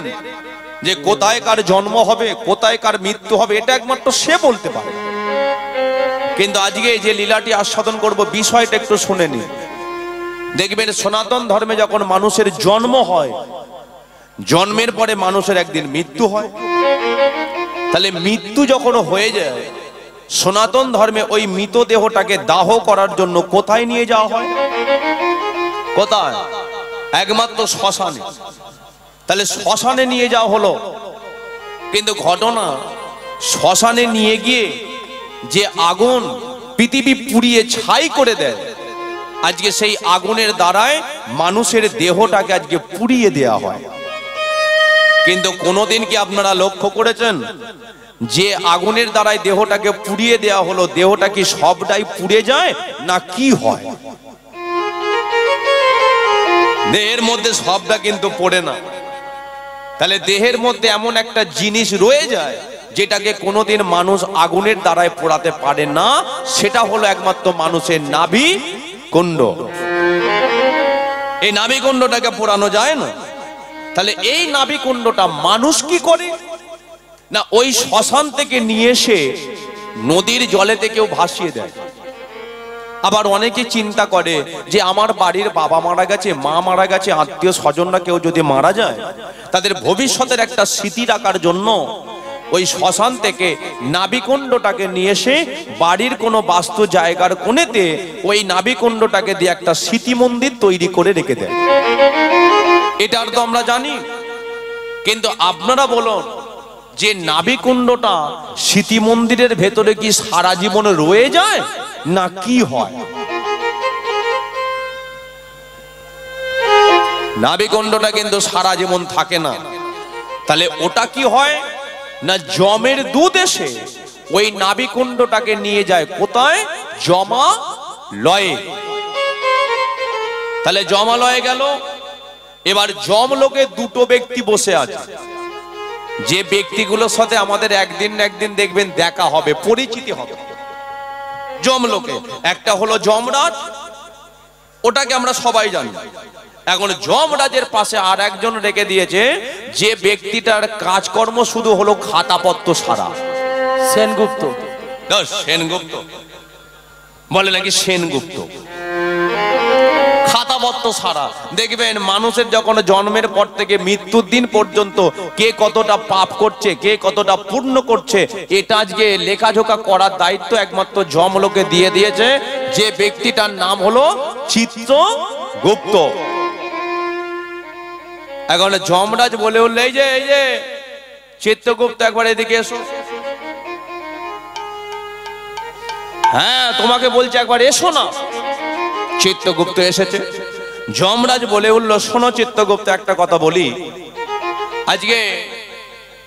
যে কোথায় কার জন্ম হবে কোথায় কার মৃত্যু হবে, এটা একমাত্র সে বলতে পারে। কিন্তু আজকে যে লীলাটি আস্বাদন করব, বিষয়টা একটু শুনে নি দেখবেন সনাতন ধর্মে যখন মানুষের জন্ম হয়, জন্মের পরে মানুষের একদিন মৃত্যু হয়। তাহলে মৃত্যু যখন হয়ে যায়, সনাতন ধর্মে ওই মৃতদেহটাকে দাহ করার জন্য কোথায় নিয়ে যাওয়া হয়? কোথায়? একমাত্র শ্মশানে। তাহলে শ্মশানে নিয়ে যাওয়া হলো। কিন্তু ঘটনা, শ্মশানে নিয়ে গিয়ে যে আগুন পৃথিবী পুড়িয়ে ছাই করে দেয়, আজকে সেই আগুনের দ্বারায় মানুষের দেহটাকে আজকে পুড়িয়ে দেয়া হয়। কিন্তু কোনোদিন কি আপনারা লক্ষ্য করেছেন? যে আগুনের দ্বারাই দেহটাকে পুড়িয়ে দেয়া হলো, দেহটা কি সবটাই পুড়ে যায় না কি হয়? দেহের মধ্যে সবটা কিন্তু পড়ে না। তাহলে দেহের মধ্যে এমন একটা জিনিস রয়ে যায় যেটাকে কোনোদিন মানুষ আগুনের দ্বারায় পোড়াতে পারে না, সেটা হলো একমাত্র মানুষের নাভি কুণ্ড। এই নাভি কুণ্ডটাকে পোড়ানো যায় না। তাহলে এই নাভি কুণ্ডটা মানুষ কি করে? না, ওই শ্মশান থেকে নিয়ে এসে নদীর জলেতে কেউ ভাসিয়ে দেয়। আবার অনেকে চিন্তা করে যে আমার বাড়ির বাবা মারা গেছে, মা মারা গেছে, আত্মীয় স্বজনরা কেউ যদি মারা যায়, তাদের ভবিষ্যতের একটা স্মৃতি রাখার জন্য ওই শ্মশান থেকে নাবিকুণ্ডটাকে নিয়ে এসে বাড়ির কোনো বাস্তু জায়গার কোণেতে ওই নাবিকুণ্ডটাকে দিয়ে একটা স্মৃতি মন্দির তৈরি করে রেখে দেয়। এটার তো আমরা জানি। কিন্তু আপনারা বলুন যে নাবিকুণ্ডটা স্মৃতি মন্দিরের ভেতরে কি সারা জীবন রয়ে যায়, না কি হয়? নাবিকুণ্ডটা কিন্তু সারা জীবন থাকে না। তাহলে ওটা কি হয়? না জমের দুধ এসে ওই নাবিকুণ্ডটাকে নিয়ে যায় কোথায়? জমা লয়ে। তাহলে জমা লয়ে গেল। এবার জমলোকে দুটো ব্যক্তি বসে আছে। যে ব্যক্তিগুলোর সাথে আমাদের একদিন না একদিন দেখবেন দেখা হবে পরিচিতি হবে। জমলোকে একটা হলো যমরাজ ওটাকে আমরা সবাই জানি। এখন যমরাজের পাশে আর একজন রেখে দিয়েছে যে ব্যক্তিটার কাজকর্ম শুধু হলো খাতাপত্র সারা। সেনগুপ্ত। সেনগুপ্ত। বলে নাকি সেনগুপ্ত। খাতাপত্র সারা দেখবেন, মানুষের যখন জন্মের পর থেকে মৃত্যুর দিন পর্যন্ত কে কতটা পাপ করছে, কে কতটা পূর্ণ করছে, এটা আজকে লেখাজোখা করার দায়িত্ব একমাত্র জমলোকে দিয়ে দিয়েছে। যে ব্যক্তিটার নাম হলো চিত্র গুপ্ত এখন যমরাজ বলে উঠলে, এই যে এই যে, চিত্রগুপ্ত, একবার এদিকে এসো। হ্যাঁ তোমাকে বলছে, একবার এসো না। চিত্রগুপ্ত এসেছে। যমরাজ বলে উঠল, শোনো চিত্রগুপ্ত একটা কথা বলি। আজকে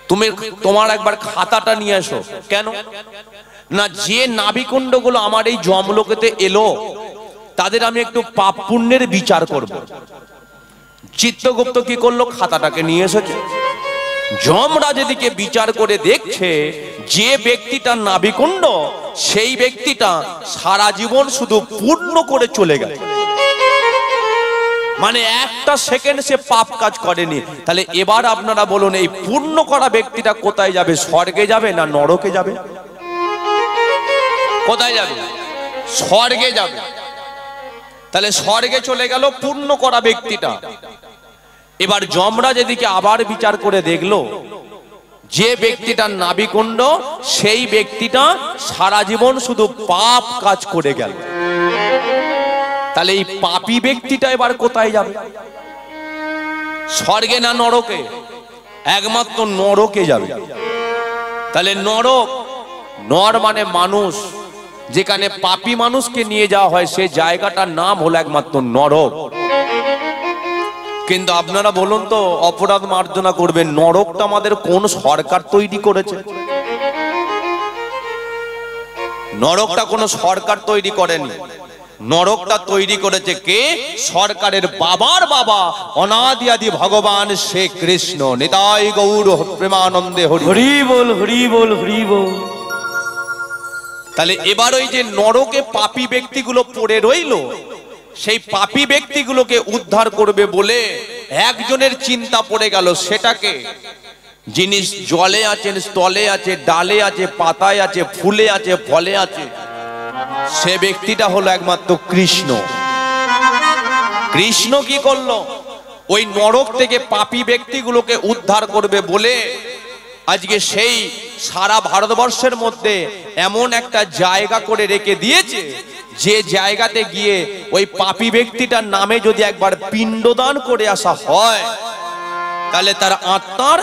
তুমি তোমার একবার খাতাটা নিয়ে এসো। কেন? না, যে নাবিকুণ্ডগুলো আমার এই জমলোকেতে এলো, তাদের আমি একটু পাপ পুণ্যের বিচার করব। চিত্রগুপ্ত কি করল? খাতাটাকে নিয়ে এসেছে। যমরাজ এদিকে বিচার করে দেখছে, যে ব্যক্তিটা নাবিকুণ্ড সেই ব্যক্তিটা সারা জীবন শুধু পূর্ণ করে চলে গেল মানে একটা সেকেন্ড সে পাপ কাজ করেনি। তাহলে এবার আপনারা বলুন, এই পূর্ণ করা ব্যক্তিটা কোথায় যাবে? স্বর্গে যাবে না নরকে যাবে? কোথায় যাবে? স্বর্গে যাবে। তাহলে স্বর্গে চলে গেল পূর্ণ করা ব্যক্তিটা। এবার যমরাজ যেদিকে আবার বিচার করে দেখল, যে ব্যক্তিটার নাবিকুণ্ড সেই ব্যক্তিটা সারা জীবন শুধু পাপ কাজ করে গেল। তাহলে এই পাপী ব্যক্তিটা এবার কোথায় যাবে? স্বর্গে না নরকে? একমাত্র নরকে যাবে। তাহলে নরক, নর মানে মানুষ। যেখানে পাপি মানুষকে নিয়ে যাওয়া হয়, সে জায়গাটার নাম হলো একমাত্র নরক। কিন্তু আপনারা বলুন তো অপরাধ মার্জনা করবেন নরকটা আমাদের কোন সরকার তৈরি করেছে? নরকটা কোনো সরকার তৈরি করেনি নরকটা তৈরি করেছে কে? সরকারের বাবার বাবা অনাদি আদি ভগবান সে কৃষ্ণ নিতাই গৌর প্রেমানন্দে হরি হরি বল হরি বল হরি বল। তাহলে এবার ওই যে নরকে পাপী ব্যক্তিগুলো পড়ে রইল সেই পাপী ব্যক্তিগুলোকে উদ্ধার করবে বলে একজনের চিন্তা পড়ে গেল সেটাকে। যিনি জলে আছেন, স্থলে আছে, ডালে আছে, পাতায় আছে, ফুলে আছে, ফলে আছে, সে ব্যক্তিটা হলো একমাত্র কৃষ্ণ। কৃষ্ণ কি করল? ওই নরক থেকে পাপী ব্যক্তিগুলোকে উদ্ধার করবে বলে আজকে সেই সারা ভারতবর্ষের মধ্যে এমন একটা জায়গা করে রেখে দিয়েছে, যে জায়গাতে গিয়ে ওই পাপী ব্যক্তিটার নামে যদি একবার পিণ্ডদান করে আসা হয়, তাহলে তার আত্মার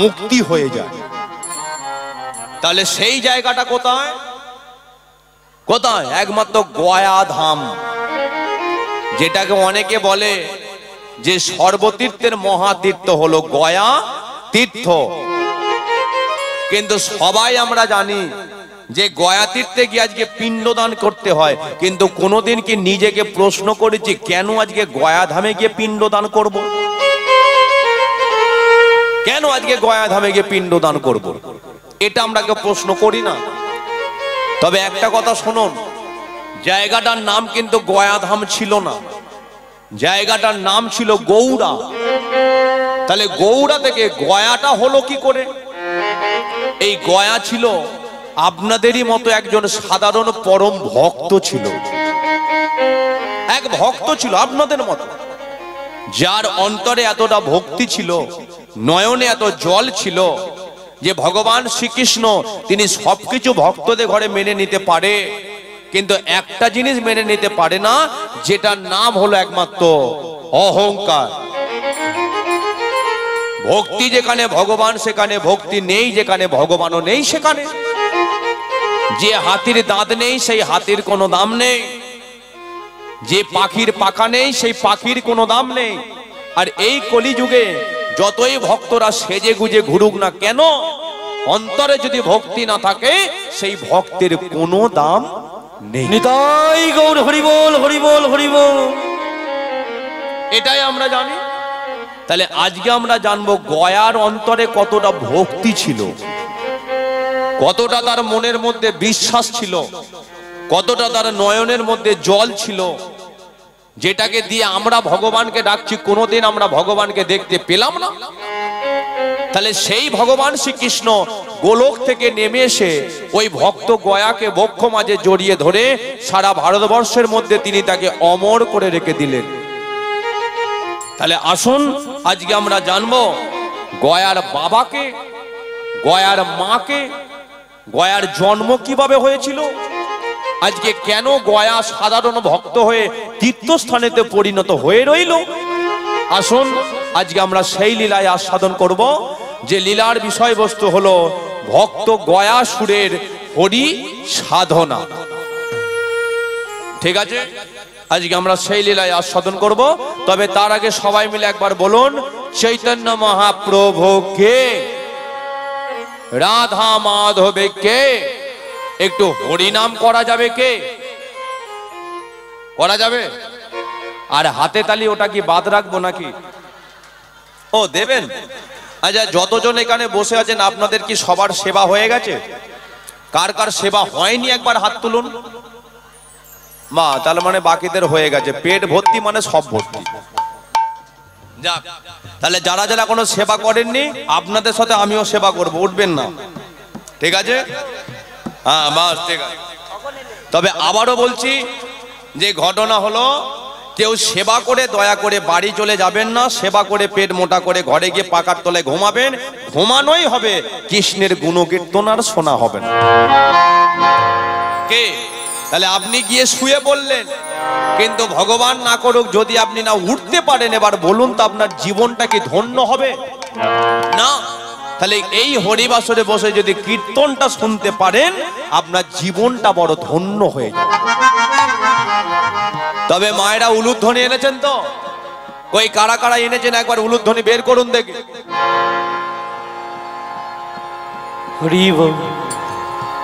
মুক্তি হয়ে যায়। তাহলে সেই জায়গাটা কোথায়? কোথায়? একমাত্র গয়া ধাম, যেটাকে অনেকে বলে যে সর্বতীর্থের মহাতীর্থ হলো গয়া তীর্থ। কিন্তু সবাই আমরা জানি যে গয়া তীর্থে গিয়ে আজকে পিণ্ডদান করতে হয়। কিন্তু কোনোদিন কি নিজেকে প্রশ্ন করেছি, কেন আজকে গয়া ধামে গিয়ে পিণ্ডদান করব? কেন আজকে গয়া ধামে গিয়ে পিণ্ডদান করব? এটা আমরা কেউ প্রশ্ন করি না। তবে একটা কথা শুনুন, জায়গাটার নাম কিন্তু গয়াধাম ছিল না। জায়গাটার নাম ছিল গৌড়া। তাহলে গৌড়া থেকে গয়াটা হলো কি করে? এই গয়া ছিল আপনাদেরই মতো একজন সাধারণ পরম ভক্ত ছিল। এক ভক্ত ছিল আপনাদের মতো। যার অন্তরে এতটা ভক্তি ছিল, নয়নে এত জল ছিল যে ভগবান শ্রীকৃষ্ণ তিনি সবকিছু ভক্তদের ঘরে মেনে নিতে পারে। কিন্তু একটা জিনিস মেনে নিতে পারে না, যেটার নাম হলো একমাত্র অহংকার। ভক্তি যেখানে ভগবান সেখানে ভক্তি নেই যেখানে ভগবানও নেই সেখানে। যে হাতির দাঁত নেই সেই হাতির কোনো দাম নেই। যে পাখির পাখা নেই সেই পাখির কোনো দাম নেই। আর এই কলিযুগে যতই ভক্তরা সেজে গুজে ঘুরুক না কেন অন্তরে যদি ভক্তি না থাকে সেই ভক্তের কোনো দাম নেই। নিতাই গৌর হরি বল হরি বল হরি বল। এটাই আমরা জানি। তাহলে আজকে আমরা জানব গয়ার অন্তরে কতটা ভক্তি ছিল। কতটা তার মনের মধ্যে বিশ্বাস ছিল। কতটা তার নয়নের মধ্যে জল ছিল। যেটাকে দিয়ে আমরা ভগবানকে ডাকছি, কোনোদিন আমরা ভগবানকে দেখতে পেলাম না। তাহলে সেই ভগবান শ্রীকৃষ্ণ গোলক থেকে নেমে এসে ওই ভক্ত গয়াকে বক্ষ মাঝে জড়িয়ে ধরে সারা ভারতবর্ষের মধ্যে তিনি তাকে অমর করে রেখে দিলেন। তাহলে আসুন, আজকে আমরা জানব গয়ার বাবাকে, গয়ার মাকে, গয়ার জন্ম কীভাবে হয়েছিল, আজকে কেন গয়া সাধারণ ভক্ত হয়ে তীর্থস্থানেতে পরিণত হয়ে রইল? আসুন, আজকে আমরা সেই লীলায় আস্বাদন করব, যে লীলার বিষয়বস্তু হলো ভক্ত গয়া সুরের হরি সাধনা ঠিক আছে? আজকে আমরা সেই লীলায় আস্বাদন করব। তবে তার আগে সবাই মিলে একবার বলুন, চৈতন্য মহাপ্রভু কে? রাধা মাধবে কে? একটু হরিনাম করা যাবে কে? করা যাবে? আর হাতে তালি ওটা কি বাদ রাখব নাকি? ও, দেবেন। আচ্ছা যতজন এখানে বসে আছেন, আপনাদের কি সবার সেবা হয়ে গেছে? কার কার সেবা হয়নি একবার হাত তুলুন? মা তাহলে মানে বাকিদের হয়ে গেছে। পেট ভর্তি মানে সব ভর্তি। যাক তাহলে যারা যারা কোনো সেবা করেননি আপনাদের সাথে আমিও সেবা করব উঠবেন না। ঠিক আছে? হ্যাঁ বাস ঠিক আছে। তবে আবারও বলছি যে ঘটনা হলো কেউ সেবা করে দয়া করে বাড়ি চলে যাবেন না সেবা করে পেট মোটা করে ঘরে গিয়ে পাকার তলায় ঘুমাবেন। ঘুমানোই হবে কৃষ্ণের গুণকীর্তন আর শোনা হবে না। কে? তাহলে আপনি গিয়ে শুয়ে বললেন কিন্তু ভগবান না করুক যদি আপনি না উঠতে পারেন এবার বলুন তো আপনার জীবনটা কি ধন্য হবে? না। তাহলে এই হরিবাসরে বসে যদি কীর্তনটা শুনতে পারেন আপনার জীবনটা বড় ধন্য হয়ে যাবে। তবে মায়েরা উলুধ্বনি এনেছেন তো? কই কারা কারা এনেছেন? একবার উলুধ্বনি বের করুন দেখি।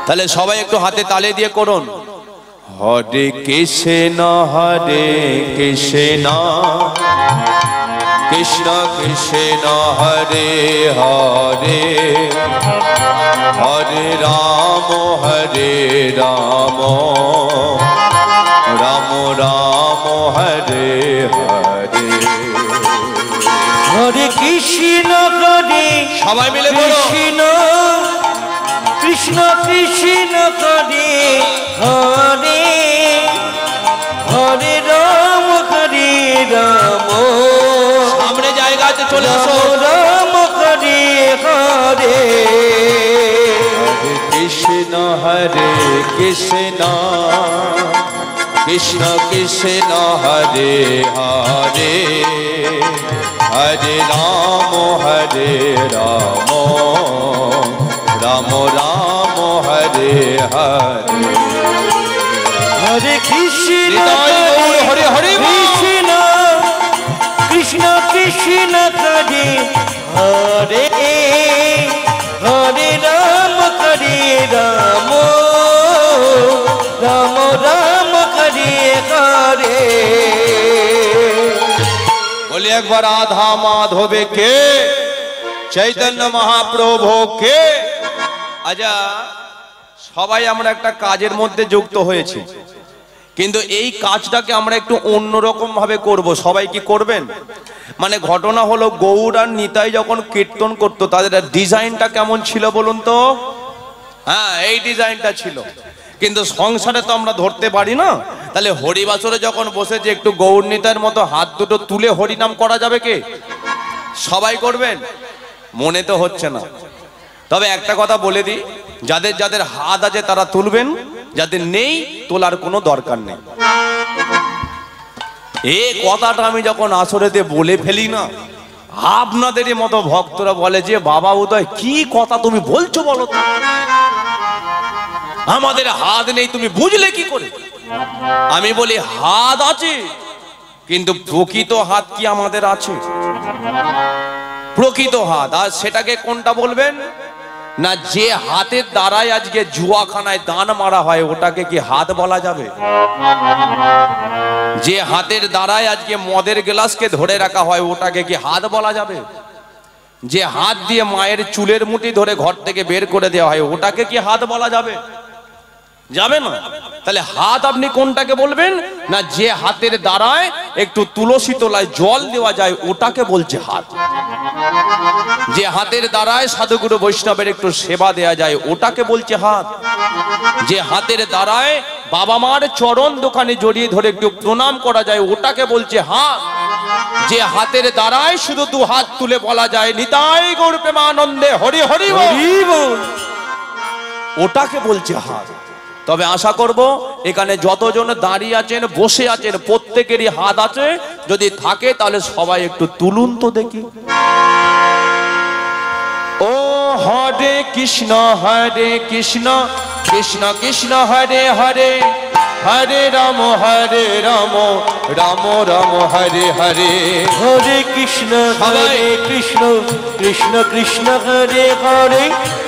তাহলে সবাই একটু হাতে তালে দিয়ে করুন। হরে কৃষ্ণ হরে কৃষ্ণ। কৃষ্ণ কৃষ্ণ হরে হরে। হরে রাম হরে রাম। রাম রাম হরে হরে। হরে কৃষ্ণ হরে সবাই মিলে বলো। কৃষ্ণ। কৃষ্ণ কৃষ্ণ হরে। হরে হরে রাম হরে রাম। সামনে জায়গা আছে চলে রাম আসো। রাম হরে হরে হরে। কৃষ্ণ হরে কৃষ্ণ কৃষ্ণ কৃষ্ণ হরে হরে। হরে রাম হরে রাম। রাম রাম হরে হরে। হরে কৃষ্ণ হরে হরে। কৃষ্ণ কৃষ্ণ কৃষ্ণ হরে হরে হরে রাম হরে রাম। রাম রাম হরে হরে বলি একবার আধা মাধবে কে? চৈতন্য মহাপ্রভু কে? আজা সবাই আমরা একটা কাজের মধ্যে যুক্ত হয়েছি। কিন্তু এই কাজটাকে আমরা একটু অন্যরকম ভাবে করব। সবাই কি করবেন? মানে ঘটনা হলো গৌর আর নিতাই যখন কীর্তন করতো, তাদের ডিজাইনটা কেমন ছিল বলুন তো? হ্যাঁ এই ডিজাইনটা ছিল। কিন্তু সংসারে তো আমরা ধরতে পারি না। তাহলে হরিবাসরে যখন বসেছে একটু গৌর নিতাইয়ের মতো হাত দুটো তুলে হরিনাম করা যাবে কে? সবাই করবেন? মনে তো হচ্ছে না। তবে একটা কথা বলে দিই, যাদের যাদের হাত আছে তারা তুলবেন। যাদের নেই, তোলার কোনো দরকার নেই। এ কথাটা আমি যখন আসরেতে বলে ফেলি না আপনাদেরই মতো ভক্তরা বলে যে, বাবা উদয়, কি কথা তুমি বলছো বলো আমাদের হাত নেই, তুমি বুঝলে কি করে? আমি বলি, হাত আছে, কিন্তু প্রকৃত হাত কি আমাদের আছে? প্রকৃত হাত, আর সেটাকে কোনটা বলবেন? না যে হাতের দ্বারাই আজকে জুয়াখানায় দান মারা হয়, ওটাকে কি হাত বলা যাবে? যে হাতের দ্বারাই আজকে মদের গ্লাসকে ধরে রাখা হয়, ওটাকে কি হাত বলা যাবে? যে হাত দিয়ে মায়ের চুলের মুঠি ধরে ঘর থেকে বের করে দেওয়া হয়, ওটাকে কি হাত বলা যাবে? যাবে না। তাহলে হাত আপনি কোনটাকে বলবেন? না যে হাতের দ্বারায় একটু তুলসী তোলায় জল দেওয়া যায় ওটাকে বলছে হাত। যে হাতের দ্বারায় সাধুগুরু বৈষ্ণবের একটু সেবা দেয়া যায় ওটাকে বলছে হাত। যে হাতের দ্বারায় বাবা মার চরণ দোকানে জড়িয়ে ধরে একটু প্রণাম করা যায় ওটাকে বলছে হাত। যে হাতের দ্বারায় শুধু দু হাত তুলে বলা যায় নিতাই গৌর প্রেমানন্দে হরি হরি ওটাকে বলছে হাত। তবে আশা করব এখানে যতজন দাঁড়িয়ে আছেন বসে আছেন প্রত্যেকেরই হাত আছে। যদি থাকে তাহলে সবাই একটু তুলুন তো দেখি। ও হরে কৃষ্ণ হরে কৃষ্ণ কৃষ্ণ কৃষ্ণ হরে হরে হরে রাম হরে রাম রাম রাম হরে হরে। হরে কৃষ্ণ হরে কৃষ্ণ কৃষ্ণ কৃষ্ণ হরে হরে।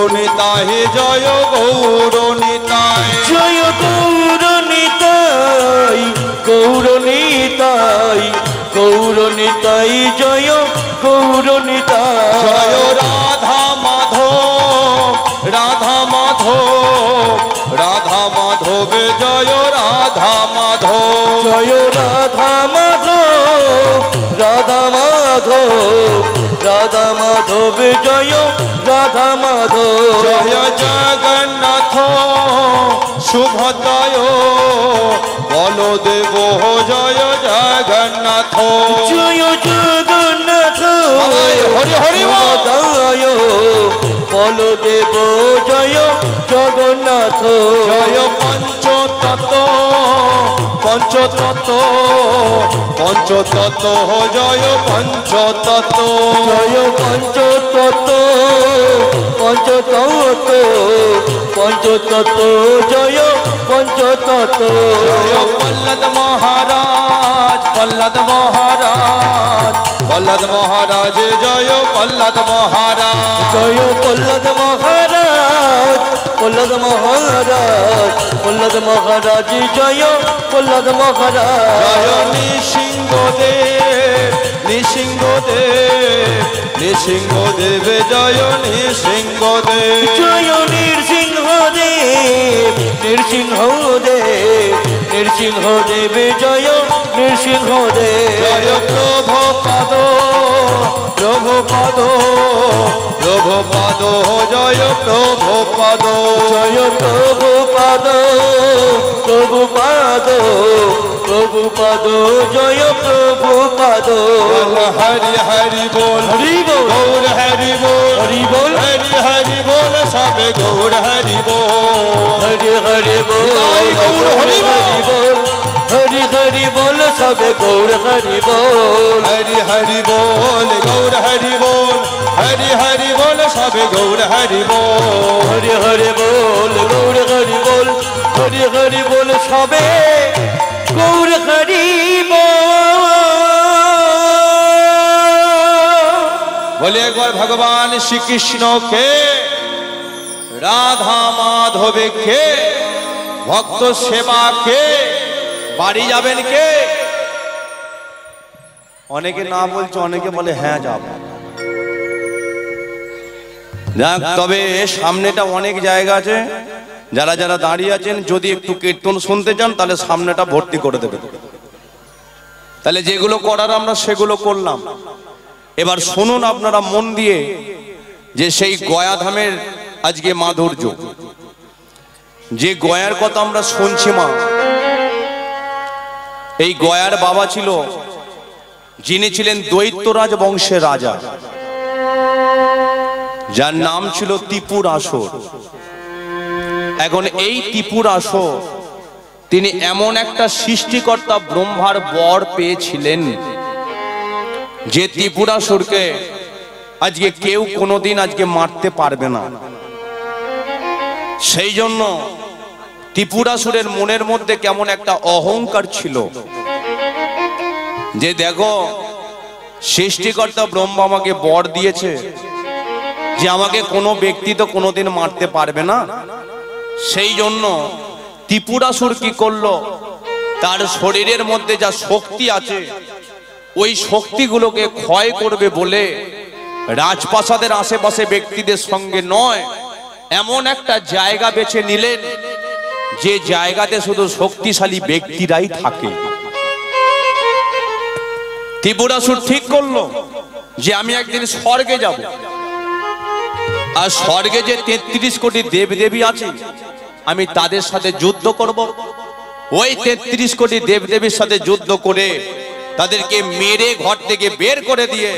গৌর নিতাই জয় গৌর নিতাই জয় গৌর নিতাই গৌর নিতাই গৌর নিতাই জয় গৌর নিতাই জয় রাধা মাধব রাধা মাধব রাধা মাধব জয় রাধা মাধব। জয় রাধা মাধব রাধা মাধব রাধা মাধব জয় রাধা মাধব। জয় জগন্নাথ শুভদয় বলদেব জয় জগন্নাথ। জয় জগন্নাথ হরি হরি। জয় বলদেব জয় জগন্নাথ। জয় পঞ্চতত্ত্ব পঞ্চতত্ত্ব পঞ্চতত্ত্ব জয় পঞ্চতত্ত্ব। জয় পঞ্চতত্ত্ব পঞ্চতত্ত্ব পঞ্চতত্ত্ব জয় পঞ্চতত্ত্ব। জয় পল্লদ মহারাজ। পল্লদ মহারাজ। পল্লদ মহারাজ জয় পল্লদ মহারাজ। জয় পল্লদ মহারাজ পল্লদ মহারাজ পল্লদ মহারাজ জয় পল্লদ মহারাজ। জয় নৃসিংহদেব নৃসিংহদেব নৃসিংহদেব জয় নৃসিংহদেব। জয় নৃসিংহদেব নৃসিংহদেব নৃসিংহদেব জয় নৃসিংহদেব জয় প্রভুপাদ প্রভুপাদ প্রভুপাদ জয় প্রভুপাদ জয় প্রভুপাদ প্রভুপাদ প্রভুপাদ জয় প্রভুপাদ হরি হরি বল হরি বল। গৌর হরি বল হরি বল। হরি হরি বল সবে গৌর হরি বল। হরি হরি বল গৌর হরি বল। হরি হরি বল সবে গৌর হরি বল। হরি হরি বল গৌর হরি বল হরি হরি বল সবে গৌর হরি বল। হরি হরি বল গৌর হরি বল হরি হরি বল সবে গৌর হরি বল। বলে একবার ভগবান শ্রীকৃষ্ণকে রাধা মাধবে কে ভক্ত সেবা কে বাড়ি যাবেন কে? অনেকে না বলছে অনেকে বলে হ্যাঁ যাব। যাক তবে সামনেটা অনেক জায়গা আছে। যারা যারা দাঁড়িয়ে আছেন যদি একটু কীর্তন শুনতে চান তাহলে সামনেটা ভর্তি করে দেবে। তাহলে যেগুলো করার আমরা সেগুলো করলাম। এবার শুনুন আপনারা মন দিয়ে যে সেই গয়াধামের আজকে মাধুর্য। যে গয়ার কথা আমরা শুনছি মা এই গয়ার বাবা ছিল, যিনি ছিলেন দৈত্যরাজ বংশের রাজা। যার নাম ছিল ত্রিপুর আসর। এখন এই ত্রিপুর আসর, তিনি এমন একটা সৃষ্টিকর্তা ব্রহ্মার বর পেয়েছিলেন, যে ত্রিপুরাসুরকে আজকে কেউ কোনোদিন আজকে মারতে পারবে না। সেই জন্য ত্রিপুরাসুরের মনের মধ্যে কেমন একটা অহংকার ছিল। যে দেখো, সৃষ্টিকর্তা ব্রহ্মা আমাকে বর দিয়েছে, যে আমাকে কোনো ব্যক্তি তো কোনোদিন মারতে পারবে না। সেই জন্য ত্রিপুরাসুর কি করল? তার শরীরের মধ্যে যা শক্তি আছে, ওই শক্তিগুলোকে ক্ষয় করবে বলে রাজপ্রাসাদের আশেপাশে ব্যক্তিদের সঙ্গে নয়, এমন একটা জায়গা বেছে নিলেন। যে জায়গাতে শুধু শক্তিশালী ব্যক্তিরাই থাকে। ত্রিপুরাসুর ঠিক করল যে আমি একদিন স্বর্গে যাব। আর স্বর্গে যে তেত্রিশ কোটি দেব দেবী আছে, আমি তাদের সাথে যুদ্ধ করব। ওই তেত্রিশ কোটি দেব দেবীর সাথে যুদ্ধ করে তাদেরকে মেরে ঘর থেকে বের করে দিয়ে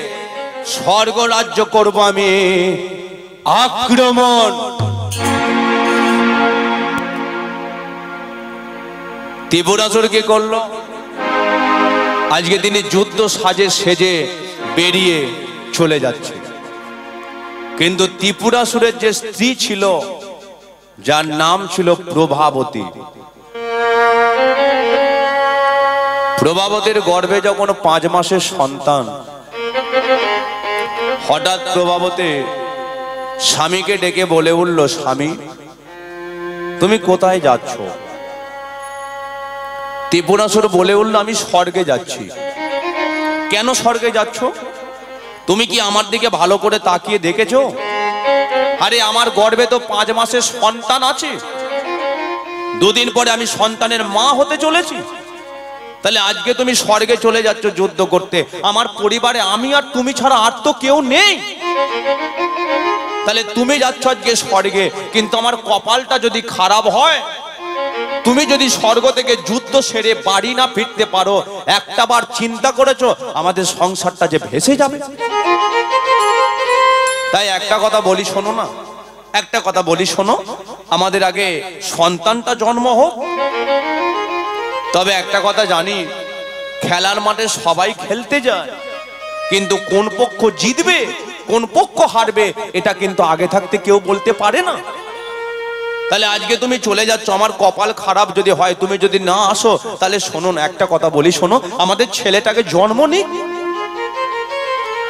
স্বর্গ রাজ্য করব আমি। আক্রমণ! ত্রিপুরাসুর কি করল। আজকে তিনি যুদ্ধ সাজে সেজে বেরিয়ে চলে যাচ্ছে। কিন্তু ত্রিপুরাসুরের যে স্ত্রী ছিল, যার নাম ছিল প্রভাবতী। প্রভাবতীর গর্ভে যখন পাঁচ মাসের সন্তান, হঠাৎ প্রভাবতী স্বামীকে ডেকে বলে উঠল, স্বামী, তুমি কোথায় যাচ্ছ? ত্রিপুরাসুর বলে উঠল, আমি স্বর্গে যাচ্ছি। কেন স্বর্গে যাচ্ছ? তুমি কি আমার দিকে ভালো করে তাকিয়ে দেখেছ? আরে, আমার গর্বে তো পাঁচ মাসের সন্তান আছে। দুদিন পরে আমি সন্তানের মা হতে চলেছি। তাহলে আজকে তুমি স্বর্গে চলে যাচ্ছ যুদ্ধ করতে। আমার পরিবারে আমি আর তুমি ছাড়া আর তো কেউ নেই। তাহলে তুমি যাচ্ছ আজকে স্বর্গে, কিন্তু আমার কপালটা যদি খারাপ হয় তুমি যদি স্বর্গ থেকে যুদ্ধ সেরে বাড়ি না ফিরতে পারো, একটা বার চিন্তা করেছ, আমাদের সংসারটা যে ভেসে যাবে? তাই একটা কথা বলি শোনো না। একটা কথা বলি শোনো, আমাদের আগে সন্তানটা জন্ম হোক। তবে একটা কথা জানি, খেলার মাঠে সবাই খেলতে যায়, কিন্তু কোন পক্ষ জিতবে, কোন পক্ষ হারবে, এটা কিন্তু আগে থাকতে কেউ বলতে পারে না। তাহলে আজকে তুমি চলে যাচ্ছ, আমার কপাল খারাপ যদি হয়, তুমি যদি না আসো, তাহলে শোনো না একটা কথা বলি শোনো আমাদের ছেলেটাকে জন্ম নিক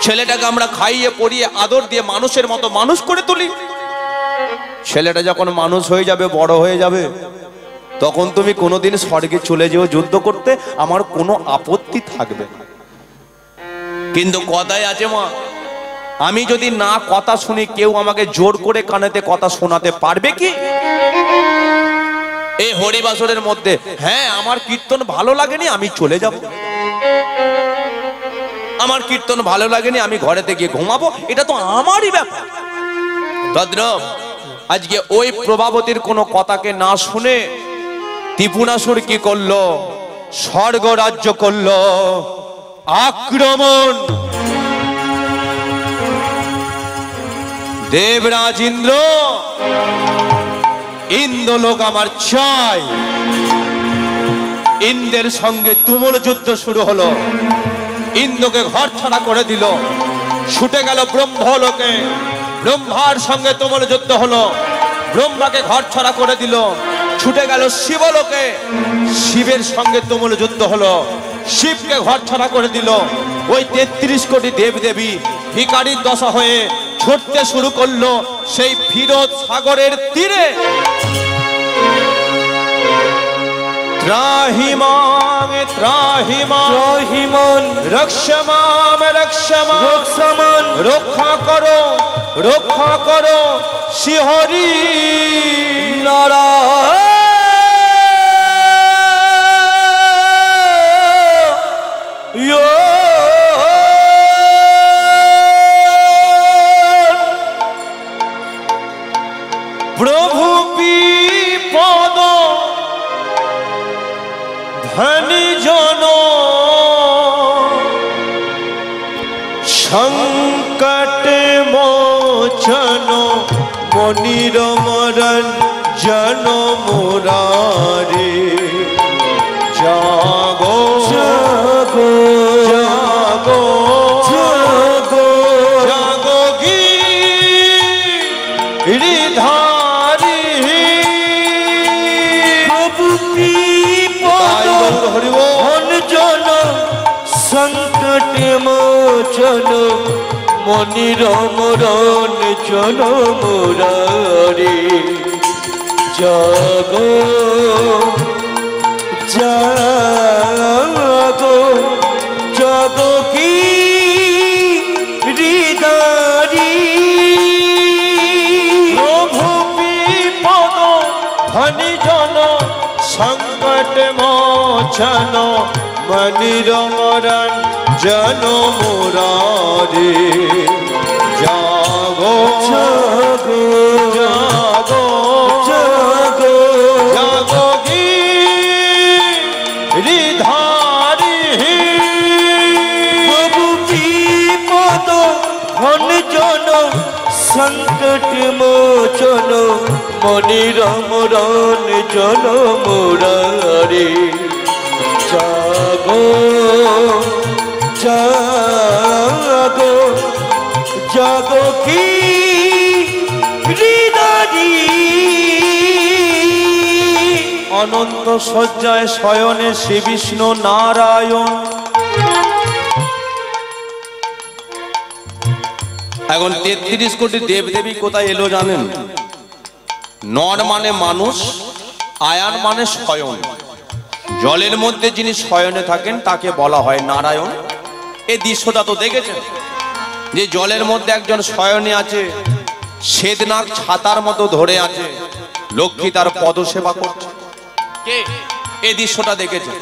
ছেলেটাকে আমরা খাইয়ে পড়িয়ে আদর দিয়ে মানুষের মতো মানুষ করে তুলি। ছেলেটা যখন মানুষ হয়ে যাবে, বড় হয়ে যাবে, তখন তুমি কোনোদিন স্বর্গে চলে যেও যুদ্ধ করতে, আমার কোনো আপত্তি থাকবে না। কিন্তু কথায় আছে মা আমি যদি না কথা শুনি কেউ আমাকে জোর করে কানেতে কথা শোনাতে পারবে কি? এই হরিবাসরের মধ্যে হ্যাঁ আমার কীর্তন ভালো লাগেনি, আমি চলে যাব। আমার কীর্তন ভালো লাগেনি, আমি ঘরেতে গিয়ে ঘুমাবো। এটা তো আমারই ব্যাপার। ভদ্রব আজকে ওই প্রভাবতীর কোনো কথাকে না শুনে ত্রিপুণাসুর কি করল? স্বর্গ রাজ্য করল। আক্রমণ! দেবরাজ ইন্দ্র, ইন্দ্রলোক আমার চাই ইন্দ্রের সঙ্গে তুমুল যুদ্ধ শুরু হলো। ইন্দ্রকে ঘর ছাড়া করে দিল। ছুটে গেল ব্রহ্মলোকে। ব্রহ্মার সঙ্গে তুমুল যুদ্ধ হলো। ব্রহ্মাকে ঘর ছাড়া করে দিল। ছুটে গেল শিবলোকে। শিবের সঙ্গে তুমুল যুদ্ধ হলো। শিবকে ঘর ছাড়া করে দিল। ওই তেত্রিশ কোটি দেব দেবী ভিকারির দশা হয়ে ছুটতে শুরু করল সেই ফিরোজ সাগরের তীরে। ত্রাহিমাং ত্রাহিমাং রহিমন রক্ষমাম রক্ষমাম। রক্ষমন রক্ষা করো রক্ষা করো শিহরি। প্রভু মোচন মনির মরণ জন মুরারে জাগো জাগো জাগো জাগো মনিরমরণ জন মুরারে। জাগো জাগো জাগো কি হৃদয়? প্রভু বিপদ, ধনী জন, সংকট মোচন, মনির মরণ জন মুরারে জাগো জাগো জাগো জাগো জাগো গিরিধারি প্রভু বিপদ জন সংকট মোচন মনিরমরণ জন মুরারে জাগো জাগো অনন্ত শয্যায় শয়নে শ্রী বিষ্ণু নারায়ণ। এখন তেত্রিশ কোটি দেবদেবী কোথায় এলো জানেন? নর মানে মানুষ, আয়ান মানে শয়ন জলের মধ্যে যিনি শয়নে থাকেন, তাকে বলা হয় নারায়ণ। এই দৃশ্যটা তো দেখেছেন? যে জলের মধ্যে একজন শয়নে আছে শ্বেতনাগ ছাতার মতো ধরে আছে, লক্ষ্মী তার পদসেবা করছে। এই দৃশ্যটা দেখেছে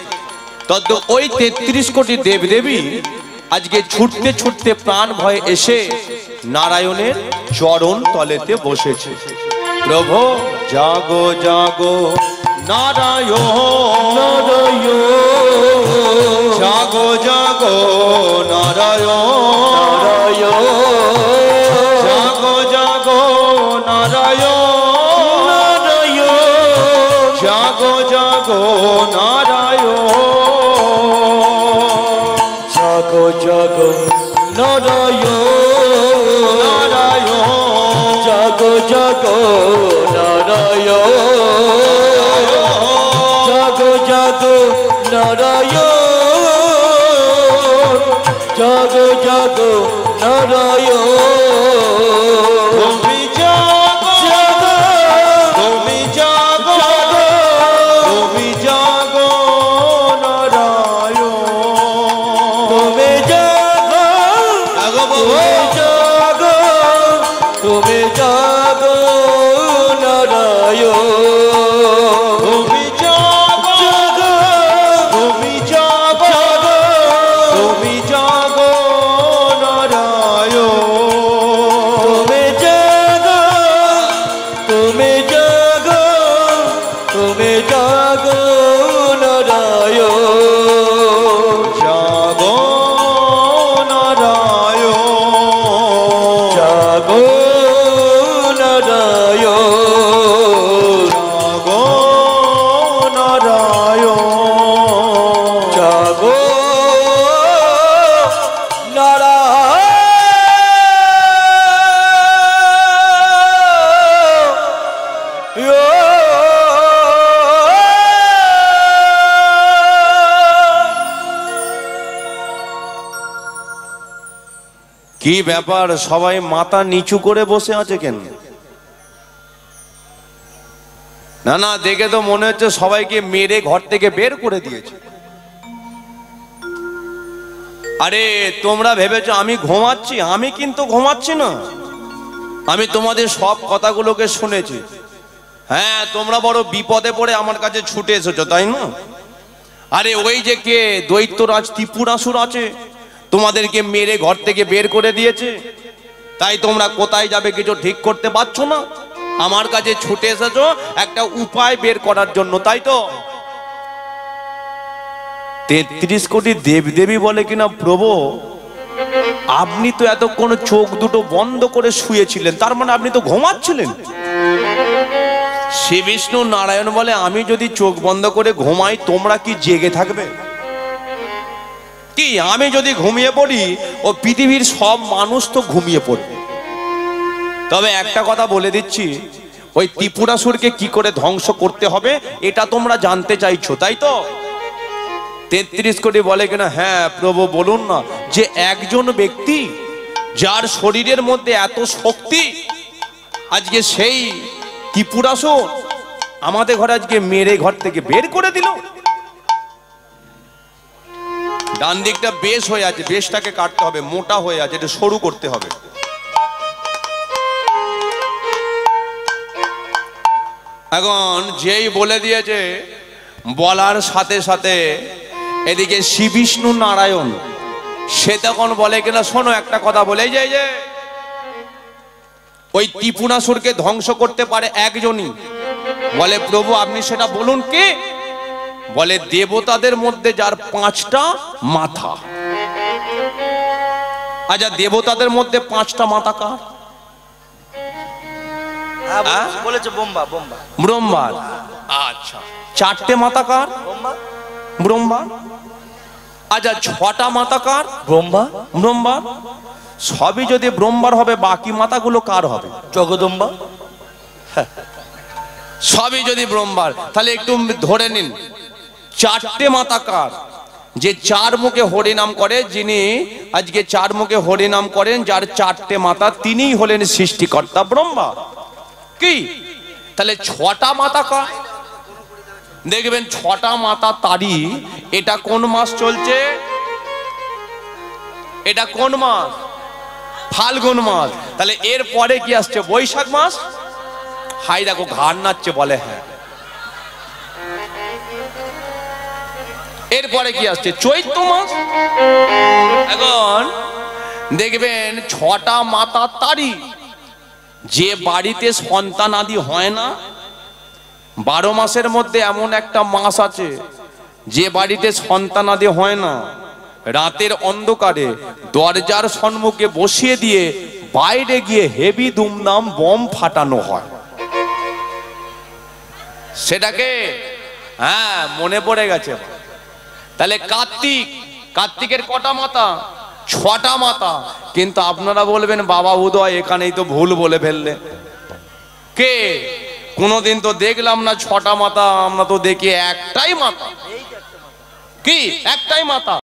তদ্দ ওই তেত্রিশ কোটি দেবদেবী আজকে ছুটতে ছুটতে প্রাণ ভয়ে এসে নারায়ণের চরণ তলেতে বসেছে। প্রভু, জাগো জাগো, নারায়ণ, জাগো জাগো, নারায়ণ। নারায়ণ। জগ জগ নারায়ণ। ব্যাপার, সবাই মাথা নিচু করে বসে আছে কেন? না না, দেখে তো মনে হচ্ছে সবাইকে মেরে ঘর থেকে বের করে দিয়েছে। আরে, তোমরা ভেবেছো আমি ঘুমাচ্ছি? আমি কিন্তু ঘুমাচ্ছি না। আমি তোমাদের সব কথাগুলোকে শুনেছি। হ্যাঁ তোমরা বড় বিপদে পড়ে আমার কাছে ছুটে এসেছ, তাই না? আরে, ওই যে কে? দৈত্যরাজ ত্রিপুরাসুর আছে। তোমাদেরকে মেরে ঘর থেকে বের করে দিয়েছে। তাই তোমরা কোথায় যাবে কিছু ঠিক করতে পারছ না? আমার কাছে ছুটে এসেছ, একটা উপায় বের করার জন্য, তাই তো? তেত্রিশ কোটি দেবদেবী বলে কিনা প্রভু? আপনি তো এতক্ষণ চোখ দুটো বন্ধ করে শুয়েছিলেন, তার মানে আপনি তো ঘুমাচ্ছিলেন। শ্রী বিষ্ণু নারায়ণ বলে, আমি যদি চোখ বন্ধ করে ঘুমাই, তোমরা কি জেগে থাকবে? কি? আমি যদি ঘুমিয়ে পড়ি, ও পৃথিবীর সব মানুষ তো ঘুমিয়ে পড়বে। তবে একটা কথা বলে দিচ্ছি, ওই ত্রিপুরাসুরকে কি করে ধ্বংস করতে হবে, এটা তোমরা জানতে চাইছো, তাই তো? তেত্রিশ কোটি বলে কিনা হ্যাঁ প্রভু বলুন না, যে একজন ব্যক্তি যার শরীরের মধ্যে এত শক্তি, আজকে সেই ত্রিপুরাসুর আমাদের ঘরে আজকে মেরে ঘর থেকে বের করে দিল। ডান দিকটা বেশ হয়ে আছে, বেশটাকে কাটতে হবে, মোটা হয়ে আছে, এটা সরু করতে হবে। এখন যেই বলে দিয়েছে, বলার সাথে সাথে এদিকে শ্রী বিষ্ণু নারায়ণ, সে তখন বলে কিনা, শোনো, একটা কথা বলে এই যে, ওই ত্রিপুরাসুরকে ধ্বংস করতে পারে একজনই। বলে, প্রভু, আপনি সেটা বলুন কে? বলে দেবতাদের মধ্যে যার পাঁচটা মাথা। আচ্ছা দেবতাদের মধ্যে পাঁচটা মাথা কার? হ্যাঁ হ্যাঁ? ব্রহ্মার আচ্ছা চারটে মাথা কার? ব্রহ্মা। আচ্ছা ছটা মাথা কার? ব্রহ্মা। ব্রহ্মা। সবই যদি ব্রহ্মার হবে বাকি মাথাগুলো কার হবে? জগদম্বা। সবই যদি ব্রহ্মার তাহলে একটু ধরে নিন। চারটে মাথা কার? যে চার মুখে হরিনাম করে, যিনি আজকে চার মুখে হরিনাম করেন, যার চারটে মাথা তিনিই হলেন সৃষ্টিকর্তা ব্রহ্মা। কি? তাহলে ছটা মাথা কার? দেখবেন ছটা মাথা তারি এটা কোন মাস চলছে? এটা কোন মাস? ফাল্গুন মাস। তাহলে এর পরে কি আসছে? বৈশাখ মাস? হাই, দেখো, ঘাড় নাচছে বলে হ্যাঁ। এরপরে কি আসছে? চৈত্র মাস? এখন দেখবেন ছটা মাতা তারি। যে বাড়িতে সন্তান আদি হয় না, বারো মাসের মধ্যে এমন একটা মাস আছে, যে বাড়িতে সন্তান আদি হয় না, রাতের অন্ধকারে দরজার সম্মুখে বসিয়ে দিয়ে বাইরে গিয়ে হেভি দুমদাম বম ফাটানো হয়। সেটাকে হ্যাঁ মনে পড়ে গেছে তাহলে কার্তিক, কার্তিকের কটা মাতা? ছটা মাতা। কিন্তু আপনারা বলবেন, বাবা উদয়, এখানেই তো ভুল বলে ফেললে। কে? কোনোদিন তো দেখলাম না, ছটা মাথা আমরা তো দেখি একটাই মাথা কি? একটাই মাতা?